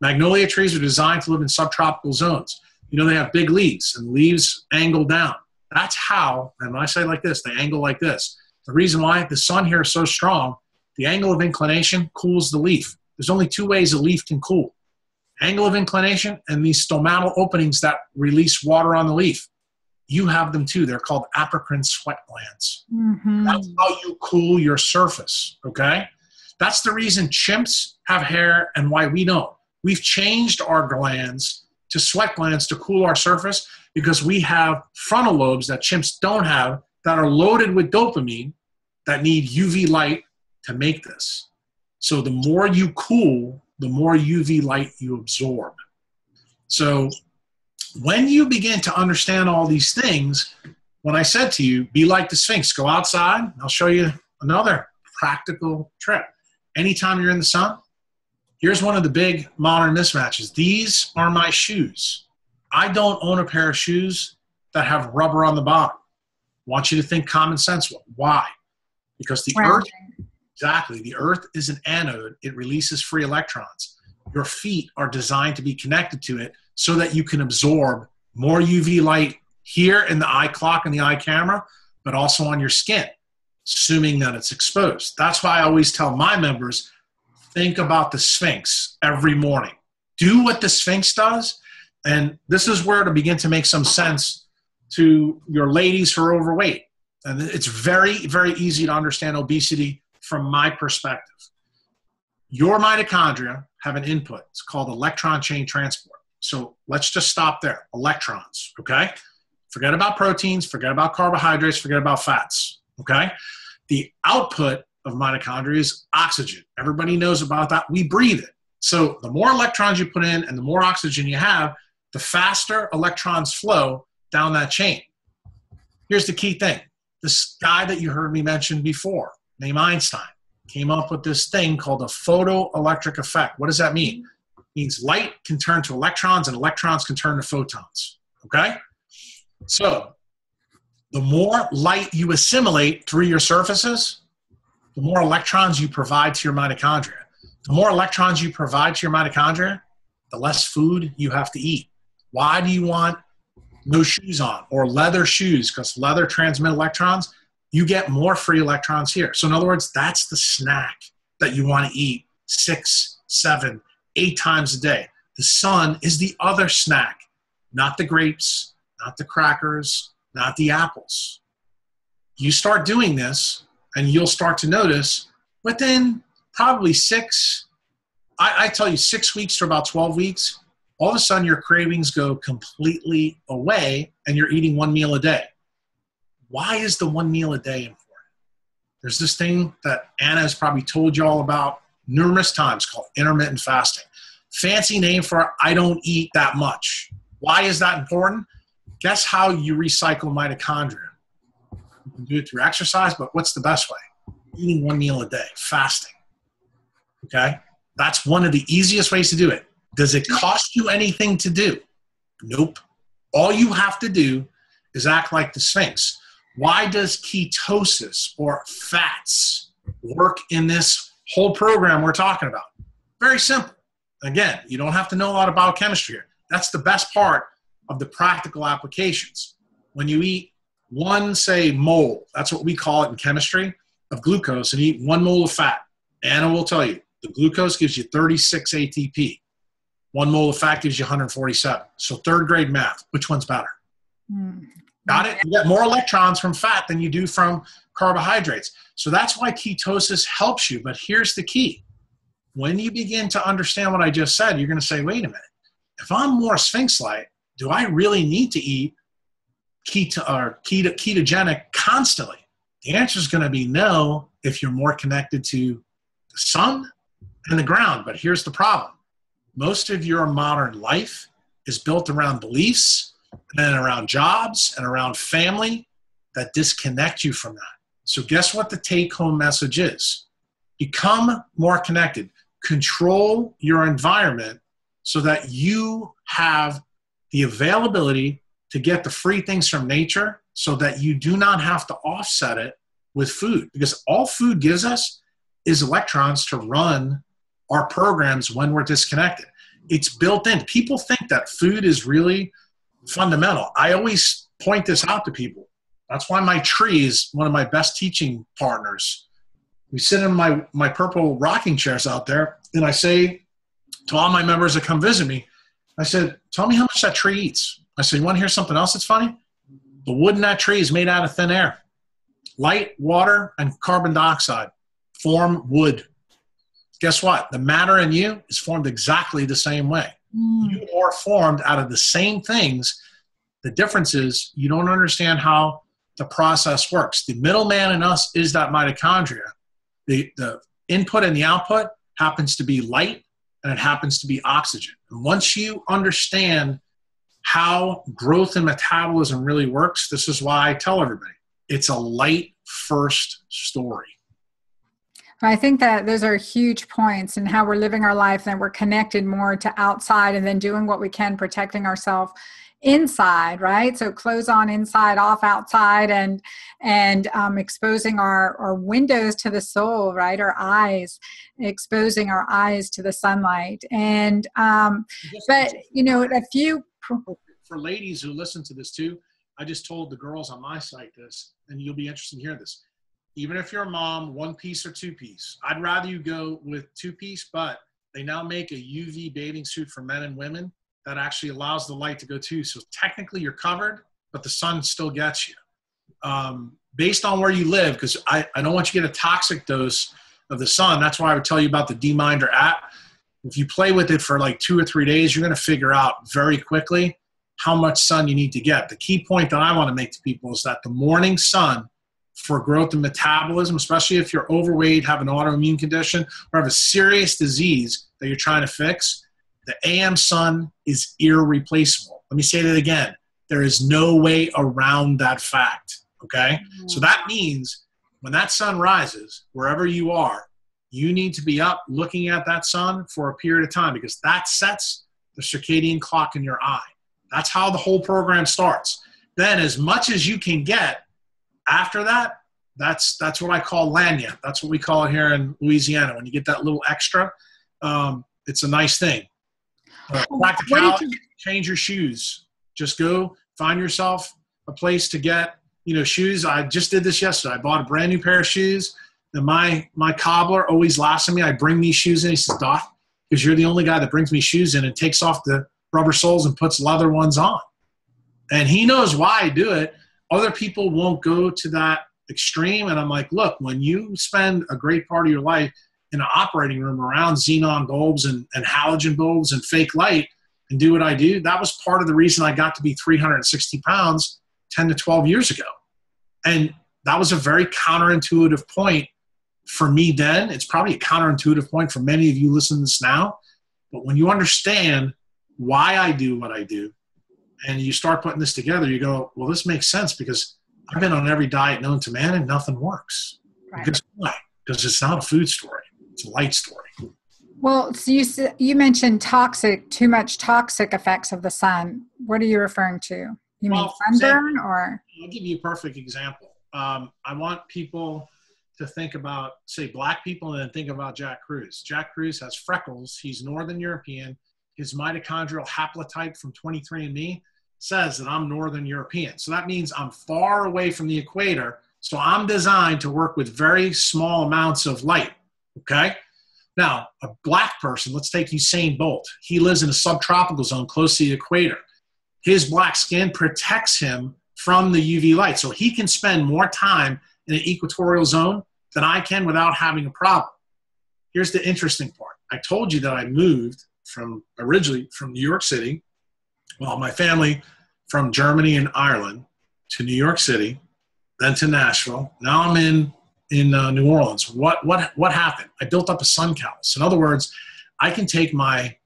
Magnolia trees are designed to live in subtropical zones. You know, they have big leaves and leaves angle down. That's how, and when I say like this, they angle like this. The reason why the sun here is so strong, the angle of inclination cools the leaf. There's only two ways a leaf can cool angle of inclination and these stomatal openings that release water on the leaf. You have them too. They're called apocrine sweat glands. Mm-hmm. That's how you cool your surface. Okay. That's the reason chimps have hair and why we don't. We've changed our glands to sweat glands to cool our surface because we have frontal lobes that chimps don't have that are loaded with dopamine that need UV light to make this. So the more you cool, the more UV light you absorb. So when you begin to understand all these things, when I said to you, be like the Sphinx, go outside, I'll show you another practical trick. Anytime you're in the sun, here's one of the big modern mismatches. These are my shoes. I don't own a pair of shoes that have rubber on the bottom. I want you to think common sense. Why? Because the earth Exactly. The earth is an anode, it releases free electrons. Your feet are designed to be connected to it so that you can absorb more UV light here in the eye clock and the eye camera, but also on your skin, assuming that it's exposed. That's why I always tell my members think about the Sphinx every morning. Do what the Sphinx does. And this is where to begin to make some sense to your ladies who are overweight. And it's very, very easy to understand obesity from my perspective. Your mitochondria have an input. It's called electron chain transport. So let's just stop there. Electrons, okay? Forget about proteins, forget about carbohydrates, forget about fats, okay? The output of mitochondria is oxygen. Everybody knows about that. We breathe it. So the more electrons you put in and the more oxygen you have, the faster electrons flow down that chain. Here's the key thing this guy that you heard me mention before, named Einstein came up with this thing called a photoelectric effect. What does that mean? It means light can turn to electrons and electrons can turn to photons. Okay? So, the more light you assimilate through your surfaces, the more electrons you provide to your mitochondria. The more electrons you provide to your mitochondria, the less food you have to eat. Why do you want no shoes on or leather shoes? Because leather transmit electrons you get more free electrons here. So, in other words, that's the snack that you want to eat six, seven, eight times a day. The sun is the other snack, not the grapes, not the crackers, not the apples. You start doing this, and you'll start to notice within probably six, I, I tell you, six weeks to about 12 weeks, all of a sudden your cravings go completely away and you're eating one meal a day. Why is the one meal a day important? There's this thing that Anna has probably told you all about numerous times called intermittent fasting. Fancy name for I don't eat that much. Why is that important? Guess how you recycle mitochondria? You can do it through exercise, but what's the best way? Eating one meal a day, fasting. Okay? That's one of the easiest ways to do it. Does it cost you anything to do? Nope. All you have to do is act like the Sphinx. Why does ketosis or fats work in this whole program we're talking about? Very simple. Again, you don't have to know a lot of biochemistry here. That's the best part of the practical applications. When you eat one, say, mole, that's what we call it in chemistry, of glucose, and eat one mole of fat, Anna will tell you the glucose gives you 36 ATP. One mole of fat gives you 147. So, third grade math, which one's better? Mm. Got it? You get more electrons from fat than you do from carbohydrates. So that's why ketosis helps you. But here's the key when you begin to understand what I just said, you're going to say, wait a minute, if I'm more sphinx like, do I really need to eat keto or keto, ketogenic constantly? The answer is going to be no if you're more connected to the sun and the ground. But here's the problem most of your modern life is built around beliefs and around jobs and around family that disconnect you from that. So, guess what the take home message is? Become more connected, control your environment so that you have the availability to get the free things from nature so that you do not have to offset it with food because all food gives us is electrons to run our programs when we're disconnected. It's built in. People think that food is really fundamental. I always point this out to people. That's why my tree is one of my best teaching partners. We sit in my, my purple rocking chairs out there, and I say to all my members that come visit me, I said, Tell me how much that tree eats. I said, You want to hear something else that's funny? The wood in that tree is made out of thin air. Light, water, and carbon dioxide form wood. Guess what? The matter in you is formed exactly the same way. Mm. You are formed out of the same things. The difference is you don't understand how the process works. The middleman in us is that mitochondria. The, the input and the output happens to be light and it happens to be oxygen. And once you understand how growth and metabolism really works, this is why I tell everybody it's a light first story. I think that those are huge points in how we're living our life and we're connected more to outside and then doing what we can protecting ourselves inside right? So clothes on inside off outside and and um, exposing our our windows to the soul right? Our eyes exposing our eyes to the sunlight. And um but you know a few for ladies who listen to this too i just told the girls on my site this and you'll be interested in hearing this even if you're a mom one piece or two piece i'd rather you go with two piece but they now make a uv bathing suit for men and women that actually allows the light to go to. So technically you're covered, but the sun still gets you. Um, based on where you live, because I, I don't want you to get a toxic dose of the sun. That's why I would tell you about the DMinder app. If you play with it for like two or three days, you're going to figure out very quickly how much sun you need to get. The key point that I want to make to people is that the morning sun for growth and metabolism, especially if you're overweight, have an autoimmune condition, or have a serious disease that you're trying to fix, the AM sun is irreplaceable. Let me say that again. There is no way around that fact. Okay? Mm-hmm. So that means when that sun rises, wherever you are, you need to be up looking at that sun for a period of time because that sets the circadian clock in your eye. That's how the whole program starts. Then, as much as you can get after that, that's that's what I call lagniappe. That's what we call it here in Louisiana. When you get that little extra, um, it's a nice thing. Uh, practicality, you- change your shoes. Just go find yourself a place to get, you know, shoes. I just did this yesterday. I bought a brand new pair of shoes. And my my cobbler always laughs at me. I bring these shoes in. He says, Doc, because you're the only guy that brings me shoes in and takes off the rubber soles and puts leather ones on. And he knows why I do it. Other people won't go to that extreme. And I'm like, look, when you spend a great part of your life in an operating room around xenon bulbs and, and halogen bulbs and fake light and do what I do. That was part of the reason I got to be 360 pounds 10 to 12 years ago. And that was a very counterintuitive point for me then. It's probably a counterintuitive point for many of you listening to this now. But when you understand why I do what I do and you start putting this together, you go, well, this makes sense because I've been on every diet known to man and nothing works. Right. Because why? Because it's not a food story. It's a light story. Well, so you you mentioned toxic, too much toxic effects of the sun. What are you referring to? You well, mean sunburn, or? I'll give you a perfect example. Um, I want people to think about, say, black people, and then think about Jack Kruse. Jack Kruse has freckles. He's Northern European. His mitochondrial haplotype from 23andMe says that I'm Northern European. So that means I'm far away from the equator. So I'm designed to work with very small amounts of light. Okay. Now, a black person, let's take Usain Bolt. He lives in a subtropical zone close to the equator. His black skin protects him from the UV light. So he can spend more time in an equatorial zone than I can without having a problem. Here's the interesting part. I told you that I moved from originally from New York City, well, my family from Germany and Ireland to New York City, then to Nashville. Now I'm in in uh, New Orleans. What what what happened? I built up a sun callus. In other words, I can take my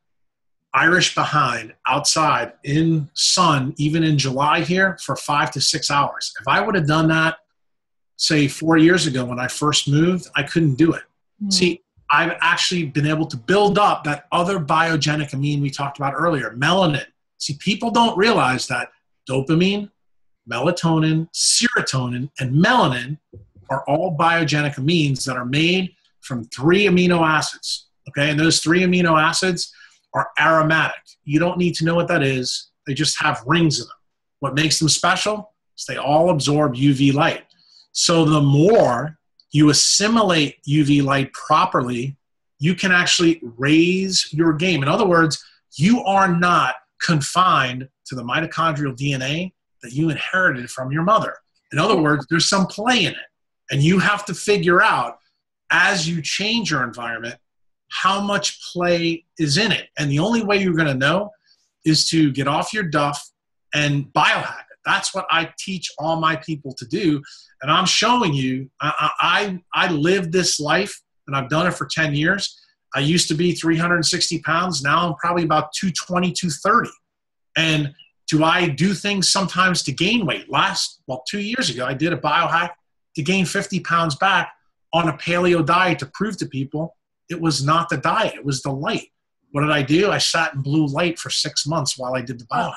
Irish behind outside in sun, even in July here, for five to six hours. If I would have done that, say four years ago when I first moved, I couldn't do it. Mm. See, I've actually been able to build up that other biogenic amine we talked about earlier, melanin. See, people don't realize that dopamine, melatonin, serotonin, and melanin are all biogenic amines that are made from three amino acids. Okay, and those three amino acids are aromatic. You don't need to know what that is, they just have rings in them. What makes them special is they all absorb UV light. So the more you assimilate UV light properly, you can actually raise your game. In other words, you are not confined to the mitochondrial DNA that you inherited from your mother. In other words, there's some play in it. And you have to figure out as you change your environment how much play is in it. And the only way you're going to know is to get off your duff and biohack it. That's what I teach all my people to do. And I'm showing you, I, I, I live this life and I've done it for 10 years. I used to be 360 pounds. Now I'm probably about 220, 230. And do I do things sometimes to gain weight? Last, well, two years ago, I did a biohack to gain 50 pounds back on a paleo diet to prove to people it was not the diet, it was the light. What did I do? I sat in blue light for six months while I did the biohack.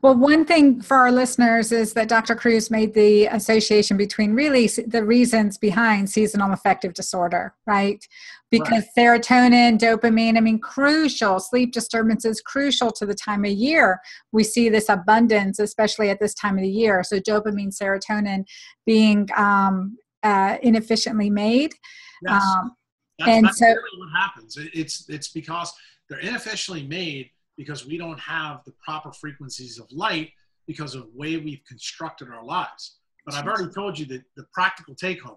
Well, one thing for our listeners is that Dr. Kruse made the association between really the reasons behind seasonal affective disorder, right? Because right. serotonin, dopamine, I mean, crucial, sleep disturbances, crucial to the time of year. We see this abundance, especially at this time of the year. So, dopamine, serotonin being um, uh, inefficiently made. Yes. Um, that's, and that's so, really what happens. It's, it's because they're inefficiently made because we don't have the proper frequencies of light because of the way we've constructed our lives. But I've already told you that the practical take home.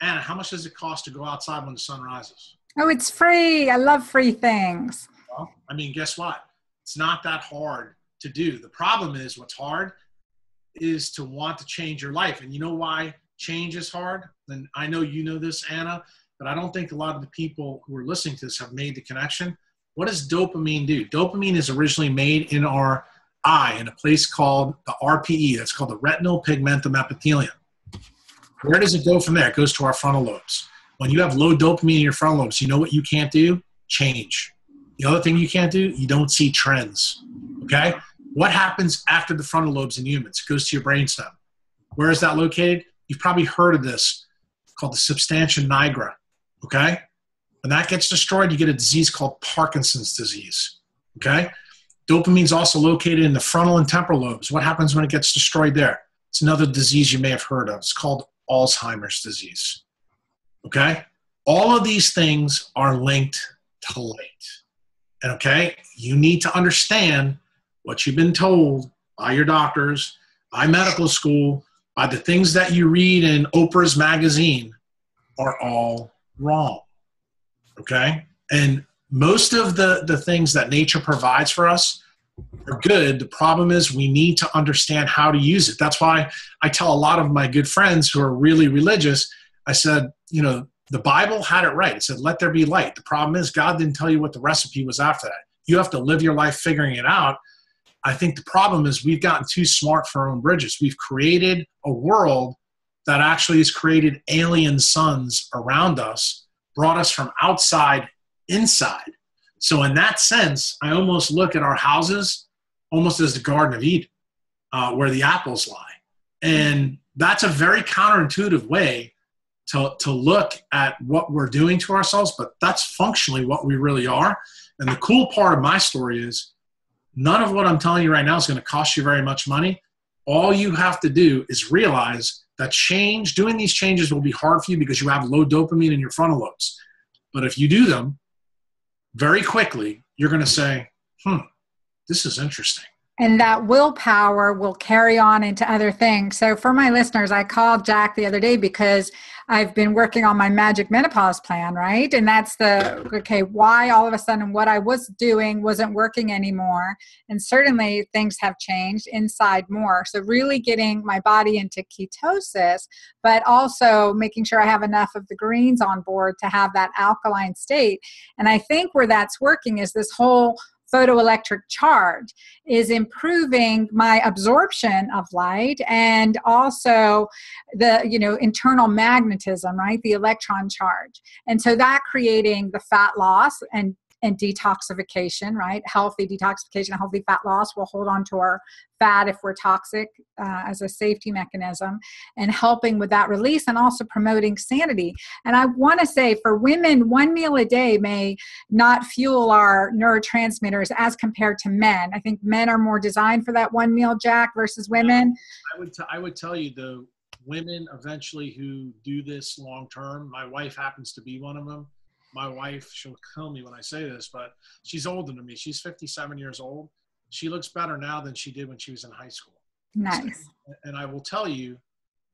Anna, how much does it cost to go outside when the sun rises? Oh, it's free. I love free things. Well, I mean, guess what? It's not that hard to do. The problem is what's hard is to want to change your life. And you know why change is hard? And I know you know this, Anna, but I don't think a lot of the people who are listening to this have made the connection what does dopamine do? Dopamine is originally made in our eye in a place called the RPE. That's called the retinal pigmentum epithelium. Where does it go from there? It goes to our frontal lobes. When you have low dopamine in your frontal lobes, you know what you can't do? Change. The other thing you can't do, you don't see trends. Okay? What happens after the frontal lobes in humans? It goes to your brainstem. Where is that located? You've probably heard of this called the substantia nigra. Okay? When that gets destroyed, you get a disease called Parkinson's disease. Okay? Dopamine is also located in the frontal and temporal lobes. What happens when it gets destroyed there? It's another disease you may have heard of. It's called Alzheimer's disease. Okay? All of these things are linked to light. And okay, you need to understand what you've been told by your doctors, by medical school, by the things that you read in Oprah's magazine are all wrong okay and most of the the things that nature provides for us are good the problem is we need to understand how to use it. That's why i tell a lot of my good friends who are really religious i said you know the bible had it right. It said let there be light. The problem is god didn't tell you what the recipe was after that. You have to live your life figuring it out. I think the problem is we've gotten too smart for our own bridges. We've created a world that actually has created alien suns around us brought us from outside inside. So, in that sense, I almost look at our houses almost as the Garden of Eden, uh, where the apples lie. And that's a very counterintuitive way to, to look at what we're doing to ourselves, but that's functionally what we really are. And the cool part of my story is none of what I'm telling you right now is going to cost you very much money. All you have to do is realize that change, doing these changes will be hard for you because you have low dopamine in your frontal lobes. But if you do them very quickly, you're going to say, hmm, this is interesting and that willpower will carry on into other things. So, for my listeners, I called Jack the other day because I've been working on my magic menopause plan, right? And that's the okay, why all of a sudden what I was doing wasn't working anymore. And certainly things have changed inside more. So, really getting my body into ketosis, but also making sure I have enough of the greens on board to have that alkaline state. And I think where that's working is this whole photoelectric charge is improving my absorption of light and also the you know internal magnetism right the electron charge. And so that creating the fat loss and and detoxification, right? Healthy detoxification, healthy fat loss We'll hold on to our fat if we're toxic uh, as a safety mechanism and helping with that release and also promoting sanity. And I want to say for women, one meal a day may not fuel our neurotransmitters as compared to men. I think men are more designed for that one meal, Jack, versus women. I would, t- I would tell you though, women eventually who do this long term, my wife happens to be one of them. My wife, she'll kill me when I say this, but she's older than me. She's 57 years old. She looks better now than she did when she was in high school. Nice. And I will tell you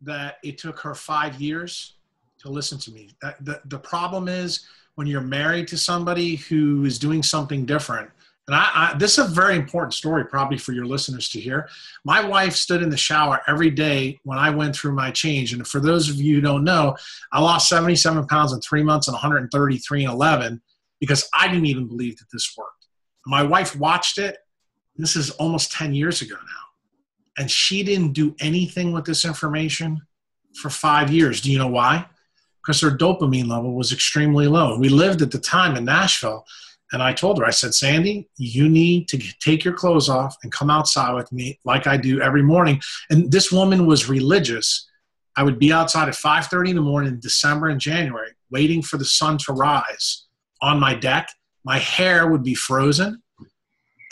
that it took her five years to listen to me. That, the, the problem is when you're married to somebody who is doing something different, and I, I, this is a very important story, probably for your listeners to hear. My wife stood in the shower every day when I went through my change. And for those of you who don't know, I lost 77 pounds in three months and 133 and 11 because I didn't even believe that this worked. My wife watched it. This is almost 10 years ago now. And she didn't do anything with this information for five years. Do you know why? Because her dopamine level was extremely low. We lived at the time in Nashville and I told her, I said, Sandy, you need to take your clothes off and come outside with me like I do every morning. And this woman was religious. I would be outside at 5:30 in the morning in December and January, waiting for the sun to rise on my deck. My hair would be frozen.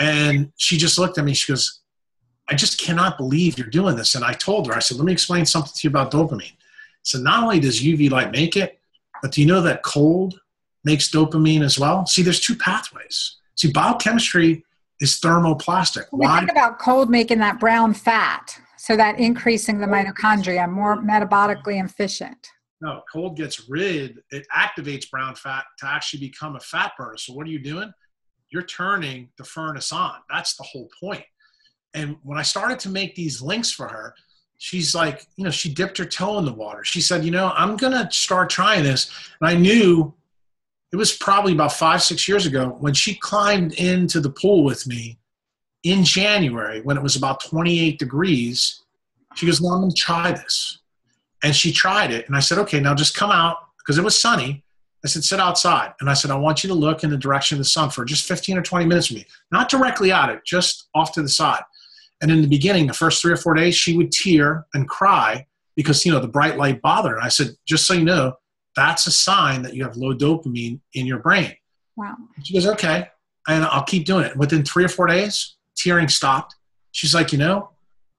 And she just looked at me. She goes, I just cannot believe you're doing this. And I told her, I said, let me explain something to you about dopamine. So not only does UV light make it, but do you know that cold makes dopamine as well. See, there's two pathways. See, biochemistry is thermoplastic. We Why? think about cold making that brown fat, so that increasing the mitochondria, more metabolically efficient. No, cold gets rid, it activates brown fat to actually become a fat burner. So what are you doing? You're turning the furnace on. That's the whole point. And when I started to make these links for her, she's like, you know, she dipped her toe in the water. She said, you know, I'm going to start trying this. And I knew it was probably about five, six years ago when she climbed into the pool with me in January when it was about 28 degrees. She goes, No, I'm going to try this. And she tried it. And I said, Okay, now just come out because it was sunny. I said, Sit outside. And I said, I want you to look in the direction of the sun for just 15 or 20 minutes with me, not directly at it, just off to the side. And in the beginning, the first three or four days, she would tear and cry because, you know, the bright light bothered her. And I said, Just so you know, that's a sign that you have low dopamine in your brain. Wow. She goes, okay. And I'll keep doing it. Within three or four days, tearing stopped. She's like, you know,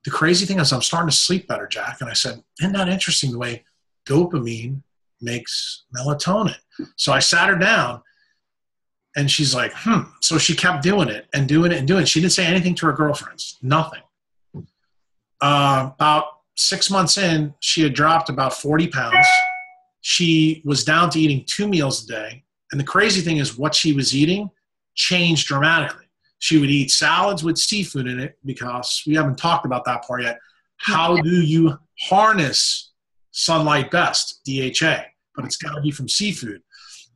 the crazy thing is I'm starting to sleep better, Jack. And I said, isn't that interesting the way dopamine makes melatonin? So I sat her down and she's like, hmm. So she kept doing it and doing it and doing it. She didn't say anything to her girlfriends, nothing. Uh, about six months in, she had dropped about 40 pounds she was down to eating two meals a day. And the crazy thing is, what she was eating changed dramatically. She would eat salads with seafood in it because we haven't talked about that part yet. How do you harness sunlight best? DHA, but it's got to be from seafood.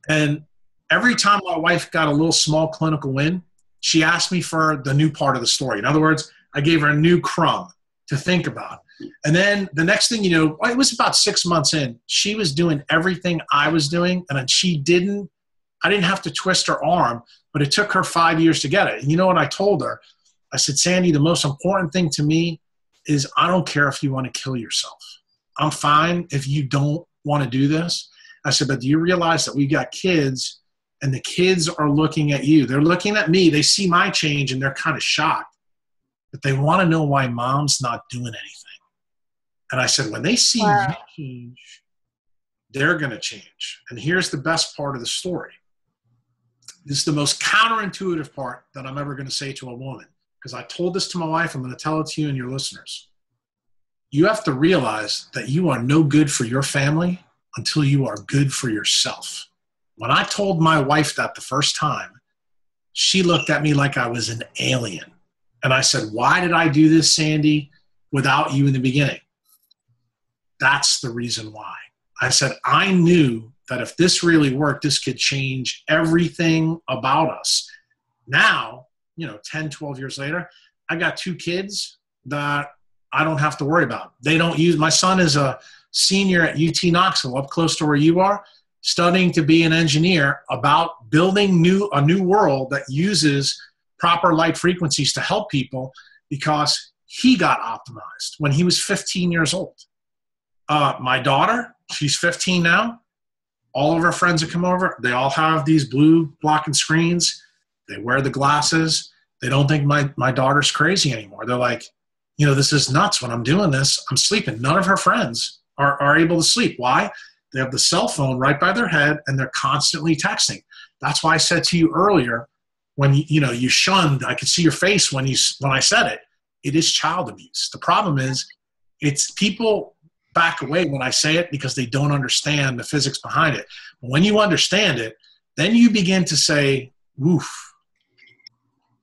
And every time my wife got a little small clinical win, she asked me for the new part of the story. In other words, I gave her a new crumb to think about. And then the next thing you know, it was about six months in, she was doing everything I was doing, and she didn't, I didn't have to twist her arm, but it took her five years to get it. You know what I told her? I said, Sandy, the most important thing to me is I don't care if you want to kill yourself. I'm fine if you don't want to do this. I said, but do you realize that we've got kids and the kids are looking at you? They're looking at me. They see my change and they're kind of shocked, but they want to know why mom's not doing anything. And I said, when they see wow. you change, they're going to change. And here's the best part of the story. This is the most counterintuitive part that I'm ever going to say to a woman. Because I told this to my wife, I'm going to tell it to you and your listeners. You have to realize that you are no good for your family until you are good for yourself. When I told my wife that the first time, she looked at me like I was an alien. And I said, Why did I do this, Sandy, without you in the beginning? That's the reason why. I said, I knew that if this really worked, this could change everything about us. Now, you know, 10, 12 years later, I got two kids that I don't have to worry about. They don't use, my son is a senior at UT Knoxville, up close to where you are. studying to be an engineer about building new a new world that uses proper light frequencies to help people because he got optimized when he was 15 years old. Uh, my daughter, she's 15 now. All of her friends that come over, they all have these blue blocking screens. They wear the glasses. They don't think my, my daughter's crazy anymore. They're like, you know, this is nuts. When I'm doing this, I'm sleeping. None of her friends are, are able to sleep. Why? They have the cell phone right by their head and they're constantly texting. That's why I said to you earlier, when you, you know you shunned, I could see your face when you when I said it. It is child abuse. The problem is, it's people back away when I say it because they don't understand the physics behind it. But when you understand it, then you begin to say, "Woof."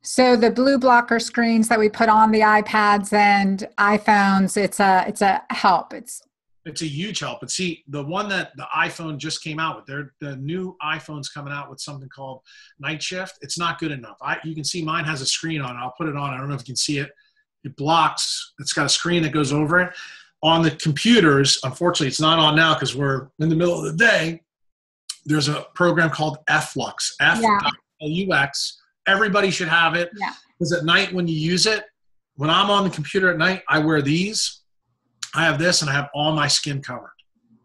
So the blue blocker screens that we put on the iPads and iPhones, it's a it's a help. It's it's a huge help. But see, the one that the iPhone just came out with, they're, the new iPhone's coming out with something called Night Shift. It's not good enough. I, you can see mine has a screen on it. I'll put it on. I don't know if you can see it. It blocks. It's got a screen that goes over it. On the computers, unfortunately, it's not on now because we're in the middle of the day. There's a program called f.lux. F U X. Everybody should have it. Yeah. Because at night when you use it, when I'm on the computer at night, I wear these I have this and I have all my skin covered.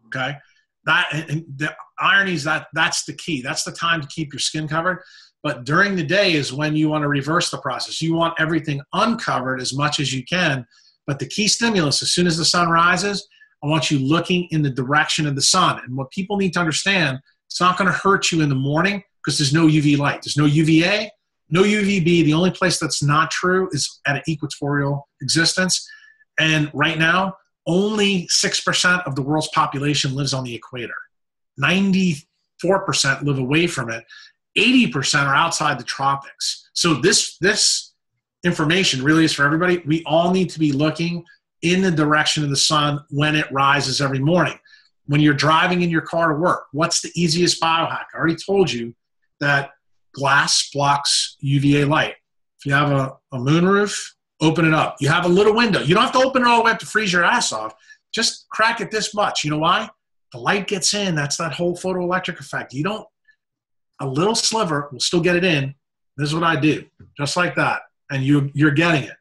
Okay. That and the irony is that that's the key. That's the time to keep your skin covered. But during the day is when you want to reverse the process. You want everything uncovered as much as you can. But the key stimulus, as soon as the sun rises, I want you looking in the direction of the sun. And what people need to understand, it's not going to hurt you in the morning because there's no UV light. There's no UVA, no UVB. The only place that's not true is at an equatorial existence. And right now, only 6% of the world's population lives on the equator. 94% live away from it. 80% are outside the tropics. So this this information really is for everybody. We all need to be looking in the direction of the sun when it rises every morning. When you're driving in your car to work, what's the easiest biohack? I already told you that glass blocks UVA light. If you have a, a moonroof, open it up. You have a little window. You don't have to open it all the way up to freeze your ass off. Just crack it this much. You know why? The light gets in. That's that whole photoelectric effect. You don't, a little sliver will still get it in. This is what I do, just like that. And you, you're getting it.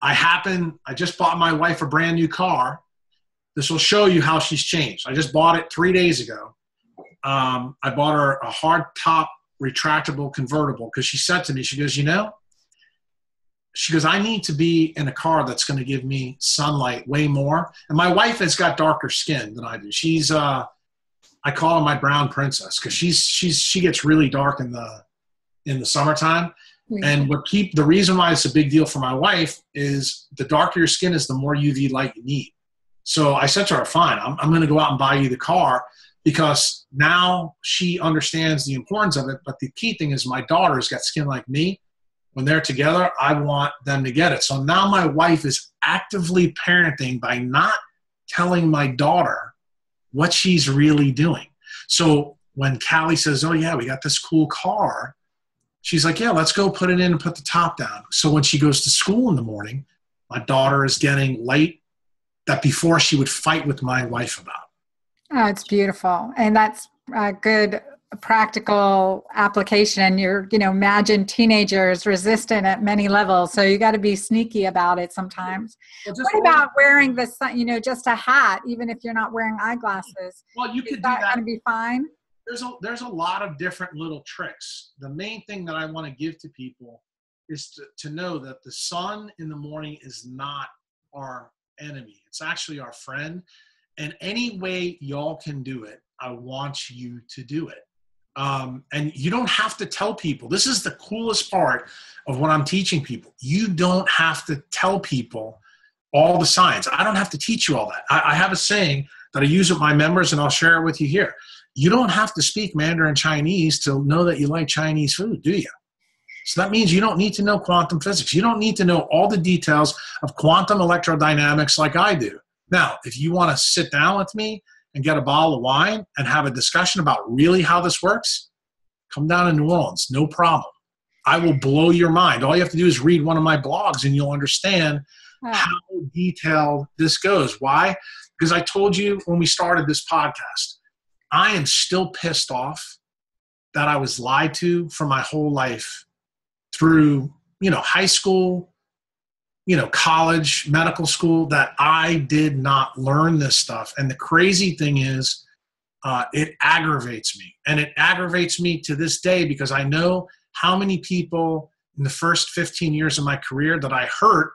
I happen, I just bought my wife a brand new car. This will show you how she's changed. I just bought it three days ago. Um, I bought her a hard top retractable convertible because she said to me, she goes, you know, she goes, I need to be in a car that's going to give me sunlight way more. And my wife has got darker skin than I do. She's, uh, I call her my brown princess because she's she's she gets really dark in the in the summertime. And what keep the reason why it's a big deal for my wife is the darker your skin is, the more UV light you need. So I said to her, "Fine, I'm, I'm going to go out and buy you the car." Because now she understands the importance of it. But the key thing is, my daughter's got skin like me, when they're together, I want them to get it. So now my wife is actively parenting by not telling my daughter what she's really doing. So when Callie says, Oh, yeah, we got this cool car, she's like, Yeah, let's go put it in and put the top down. So when she goes to school in the morning, my daughter is getting light that before she would fight with my wife about. Oh, it's beautiful. And that's a good practical application you're you know imagine teenagers resistant at many levels so you got to be sneaky about it sometimes well, what about wearing the sun, you know just a hat even if you're not wearing eyeglasses well you could Is that, that going to be fine there's a there's a lot of different little tricks the main thing that i want to give to people is to, to know that the sun in the morning is not our enemy it's actually our friend and any way y'all can do it i want you to do it um, and you don't have to tell people. This is the coolest part of what I'm teaching people. You don't have to tell people all the science. I don't have to teach you all that. I, I have a saying that I use with my members, and I'll share it with you here. You don't have to speak Mandarin Chinese to know that you like Chinese food, do you? So that means you don't need to know quantum physics. You don't need to know all the details of quantum electrodynamics like I do. Now, if you want to sit down with me and get a bottle of wine and have a discussion about really how this works, come down to New Orleans, no problem. I will blow your mind. All you have to do is read one of my blogs and you'll understand how detailed this goes. Why? Because I told you when we started this podcast, I am still pissed off that I was lied to for my whole life through, you know, high school, you know, college, medical school, that I did not learn this stuff. And the crazy thing is, uh, it aggravates me. And it aggravates me to this day because I know how many people in the first 15 years of my career that I hurt.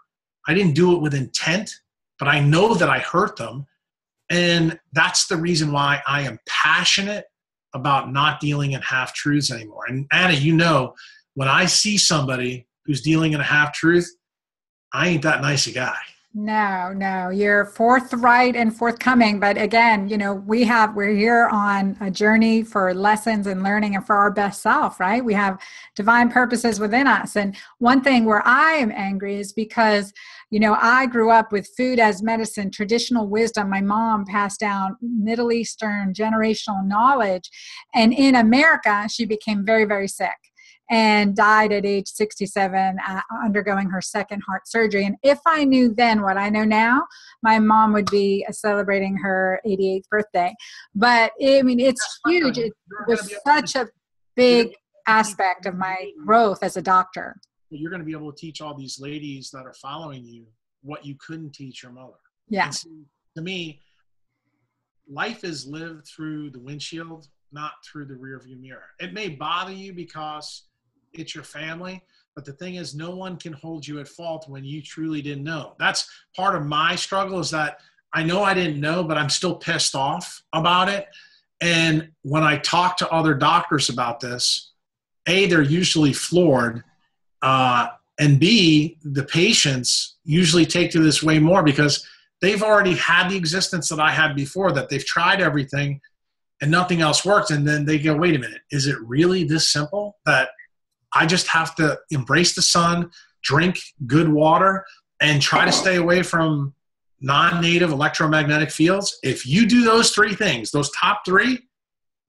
I didn't do it with intent, but I know that I hurt them. And that's the reason why I am passionate about not dealing in half truths anymore. And Anna, you know, when I see somebody who's dealing in a half truth, I ain't that nice a guy. No, no, you're forthright and forthcoming. But again, you know, we have, we're here on a journey for lessons and learning and for our best self, right? We have divine purposes within us. And one thing where I am angry is because, you know, I grew up with food as medicine, traditional wisdom. My mom passed down Middle Eastern generational knowledge. And in America, she became very, very sick and died at age 67 uh, undergoing her second heart surgery and if i knew then what i know now my mom would be celebrating her 88th birthday but i mean it's huge it was such a big aspect of my growth as a doctor you're going to be able to teach all these ladies that are following you what you couldn't teach your mother yeah to me life is lived through the windshield not through the rearview mirror. It may bother you because it's your family. But the thing is, no one can hold you at fault when you truly didn't know. That's part of my struggle is that I know I didn't know, but I'm still pissed off about it. And when I talk to other doctors about this, A, they're usually floored. Uh, and B, the patients usually take to this way more because they've already had the existence that I had before, that they've tried everything and nothing else works. And then they go, wait a minute, is it really this simple that I just have to embrace the sun, drink good water, and try to stay away from non native electromagnetic fields. If you do those three things, those top three,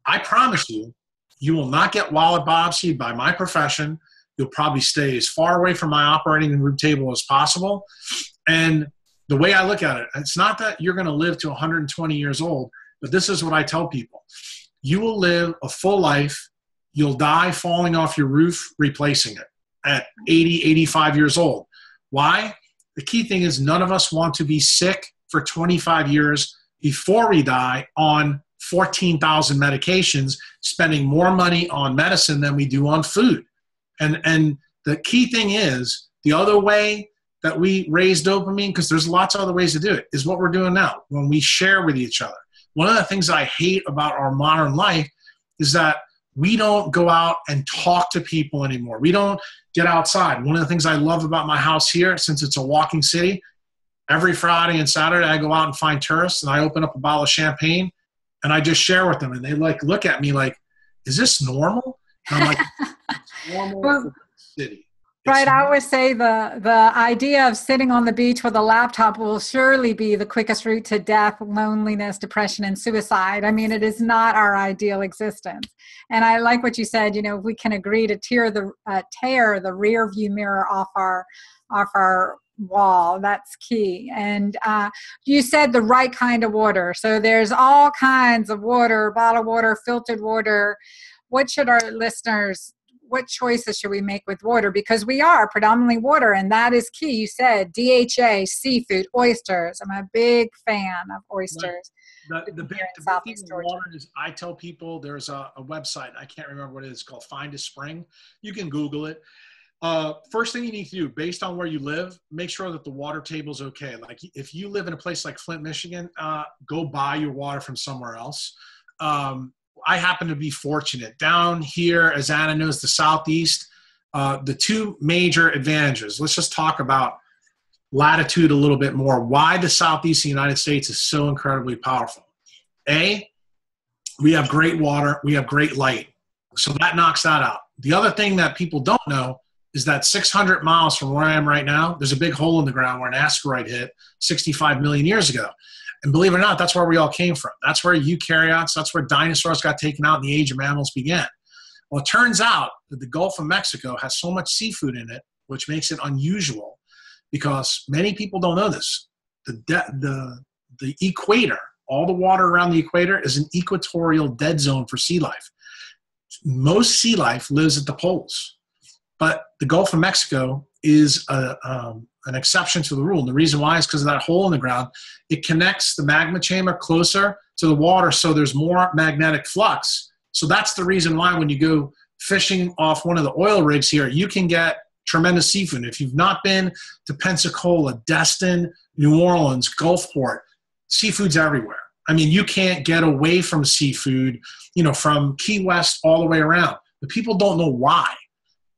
I promise you, you will not get wallet biopsied by my profession. You'll probably stay as far away from my operating room table as possible. And the way I look at it, it's not that you're going to live to 120 years old, but this is what I tell people. You will live a full life you'll die falling off your roof replacing it at 80, 85 years old. Why? The key thing is none of us want to be sick for 25 years before we die on 14,000 medications, spending more money on medicine than we do on food. And, and the key thing is the other way that we raise dopamine, because there's lots of other ways to do it, is what we're doing now when we share with each other. One of the things I hate about our modern life is that we don't go out and talk to people anymore. We don't get outside. One of the things I love about my house here, since it's a walking city, every Friday and Saturday I go out and find tourists and I open up a bottle of champagne and I just share with them and they like look at me like, is this normal? And I'm like, normal well, city. Right. I always say the the idea of sitting on the beach with a laptop will surely be the quickest route to death, loneliness, depression, and suicide. I mean, it is not our ideal existence. And I like what you said. You know, if we can agree to tear the uh, tear the rear view mirror off our off our wall that's key and uh, you said the right kind of water so there's all kinds of water bottled water filtered water what should our listeners what choices should we make with water? Because we are predominantly water and that is key. You said dha seafood oysters. I'm a big fan of oysters. The, the, big, the big thing water is i tell people there's a, a, website i can't remember what it is called find a spring. You can google it. Uh, first thing you need to do based on where you live make sure that the water table is okay. Like if you live in a place like flint michigan uh, go buy your water from somewhere else. Um, I happen to be fortunate. Down here, as Anna knows, the Southeast, uh, the two major advantages. Let's just talk about latitude a little bit more. Why the Southeast of the United States is so incredibly powerful. A, we have great water, we have great light. So that knocks that out. The other thing that people don't know is that 600 miles from where I am right now, there's a big hole in the ground where an asteroid hit 65 million years ago. And believe it or not, that's where we all came from. That's where eukaryotes, that's where dinosaurs got taken out and the age of mammals began. Well, it turns out that the Gulf of Mexico has so much seafood in it, which makes it unusual because many people don't know this. The, de- the, the equator all the water around the equator is an equatorial dead zone for sea life. Most sea life lives at the poles, but the Gulf of Mexico is a, um, an exception to the rule. And the reason why is because of that hole in the ground. It connects the magma chamber closer to the water, so there's more magnetic flux. So that's the reason why when you go fishing off one of the oil rigs here, you can get tremendous seafood. If you've not been to Pensacola, Destin, New Orleans, Gulfport, seafood's everywhere. I mean, you can't get away from seafood, you know, from Key West all the way around. But people don't know why.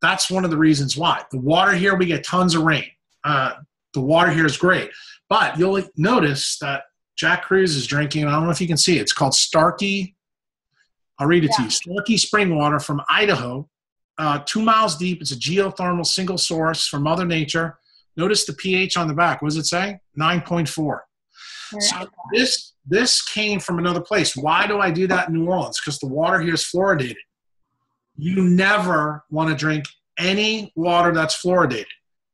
That's one of the reasons why. The water here, we get tons of rain. Uh, the water here is great. But you'll notice that Jack Kruse is drinking, I don't know if you can see it, it's called Starkey. I'll read it yeah. to you. Starkey spring water from Idaho, uh, two miles deep. It's a geothermal single source from Mother Nature. Notice the pH on the back. What does it say? 9.4. So this this came from another place. Why do I do that in New Orleans? Because the water here is fluoridated. You never want to drink any water that's fluoridated.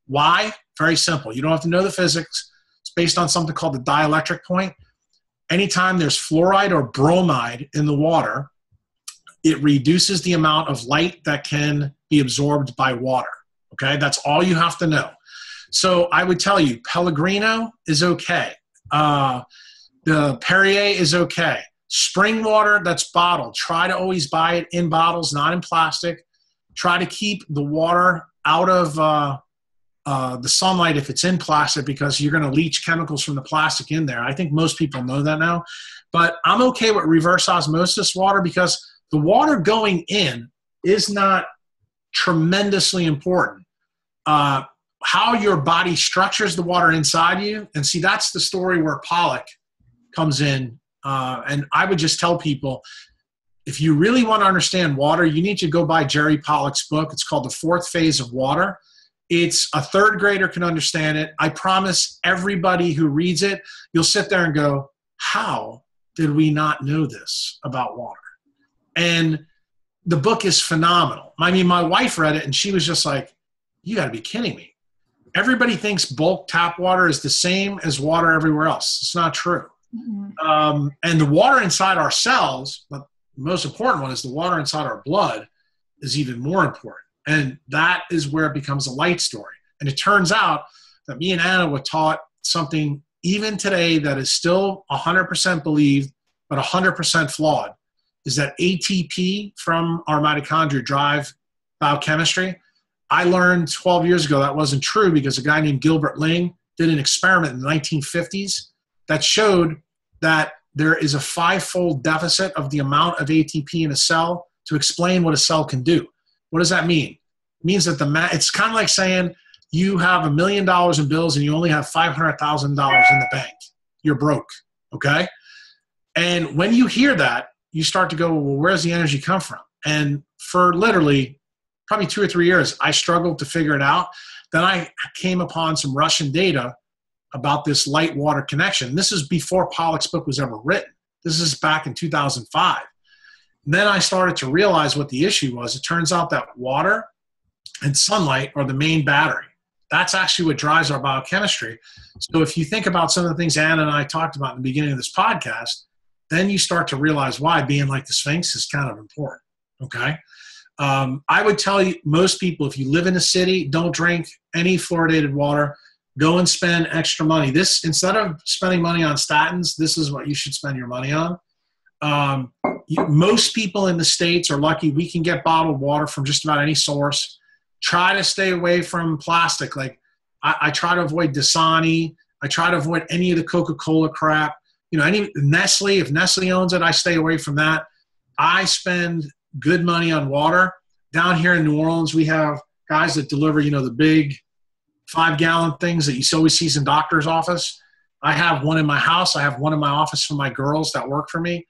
Why? Very simple. You don't have to know the physics. It's based on something called the dielectric point. Anytime there's fluoride or bromide in the water, it reduces the amount of light that can be absorbed by water. Okay, that's all you have to know. So I would tell you, Pellegrino is okay. Uh, the Perrier is okay. Spring water that's bottled, try to always buy it in bottles, not in plastic. Try to keep the water out of uh, uh, the sunlight if it's in plastic because you're going to leach chemicals from the plastic in there. I think most people know that now. But I'm okay with reverse osmosis water because the water going in is not tremendously important. Uh, how your body structures the water inside you, and see, that's the story where Pollack comes in. Uh, and I would just tell people if you really want to understand water, you need to go buy Jerry Pollack's book. It's called The Fourth Phase of Water it's a third grader can understand it. I promise everybody who reads it, you'll sit there and go, How did we not know this about water? And the book is phenomenal. I mean, my wife read it and she was just like, You got to be kidding me. Everybody thinks bulk tap water is the same as water everywhere else. It's not true. Mm-hmm. Um, and the water inside our cells, but the most important one is the water inside our blood, is even more important. And that is where it becomes a light story. And it turns out that me and Anna were taught something even today that is still 100% believed, but 100% flawed, is that ATP from our mitochondria drive biochemistry. I learned 12 years ago that wasn't true because a guy named Gilbert Ling did an experiment in the 1950s that showed that there is a five-fold deficit of the amount of ATP in a cell to explain what a cell can do. What does that mean? It means that the ma- it's kind of like saying you have a million dollars in bills and you only have five hundred thousand dollars in the bank. You're broke. Okay. And when you hear that, you start to go, well, where's the energy come from? And for literally probably two or three years, I struggled to figure it out. Then I came upon some Russian data about this light water connection. This is before Pollack's book was ever written. This is back in 2005 then I started to realize what the issue was. It turns out that water and sunlight are the main battery. That's actually what drives our biochemistry. So if you think about some of the things Anna and I talked about in the beginning of this podcast, then you start to realize why being like the Sphinx is kind of important. Okay. Um, I would tell you, most people, if you live in a city, don't drink any fluoridated water. Go and spend extra money. This instead of spending money on statins, this is what you should spend your money on. Um, most people in the states are lucky we can get bottled water from just about any source. Try to stay away from plastic. Like I, I try to avoid Dasani. I try to avoid any of the Coca-Cola crap. You know, any Nestle. If Nestle owns it, I stay away from that. I spend good money on water. Down here in New Orleans, we have guys that deliver, you know, the big five gallon things that you always see in doctor's office. I have one in my house. I have one in my office for my girls that work for me.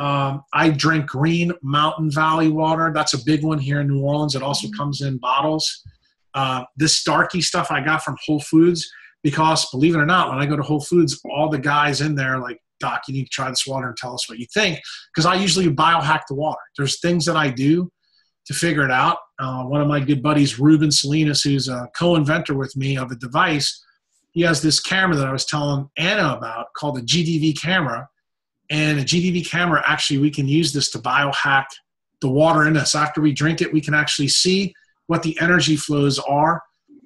Um, I drink green Mountain Valley water. That's a big one here in New Orleans. It also mm-hmm. comes in bottles. Uh, this Starkey stuff I got from Whole Foods because, believe it or not, when I go to Whole Foods, all the guys in there like, Doc, you need to try this water and tell us what you think. Because I usually biohack the water. There's things that I do to figure it out. Uh, one of my good buddies, Ruben Salinas, who's a co-inventor with me of a device, he has this camera that I was telling Anna about called the GDV camera And a GDV camera, actually, we can use this to biohack the water in us. After we drink it, we can actually see what the energy flows are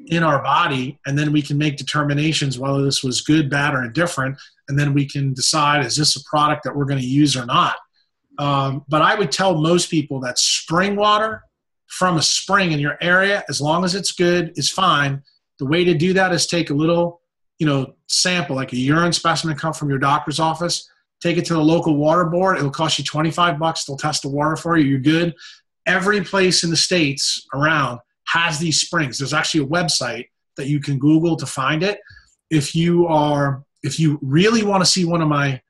in our body, and then we can make determinations whether this was good, bad, or indifferent. And then we can decide is this a product that we're going to use or not. Um, but I would tell most people that spring water from a spring in your area, as long as it's good, is fine. The way to do that is take a little, you know, sample, like a urine specimen come from your doctor's office, take it to the local water board. It'll cost you 25 bucks. They'll test the water for you. You're good. Every place in the states around has these springs. There's actually a website that you can Google to find it. If you are, if you really want to see one of my,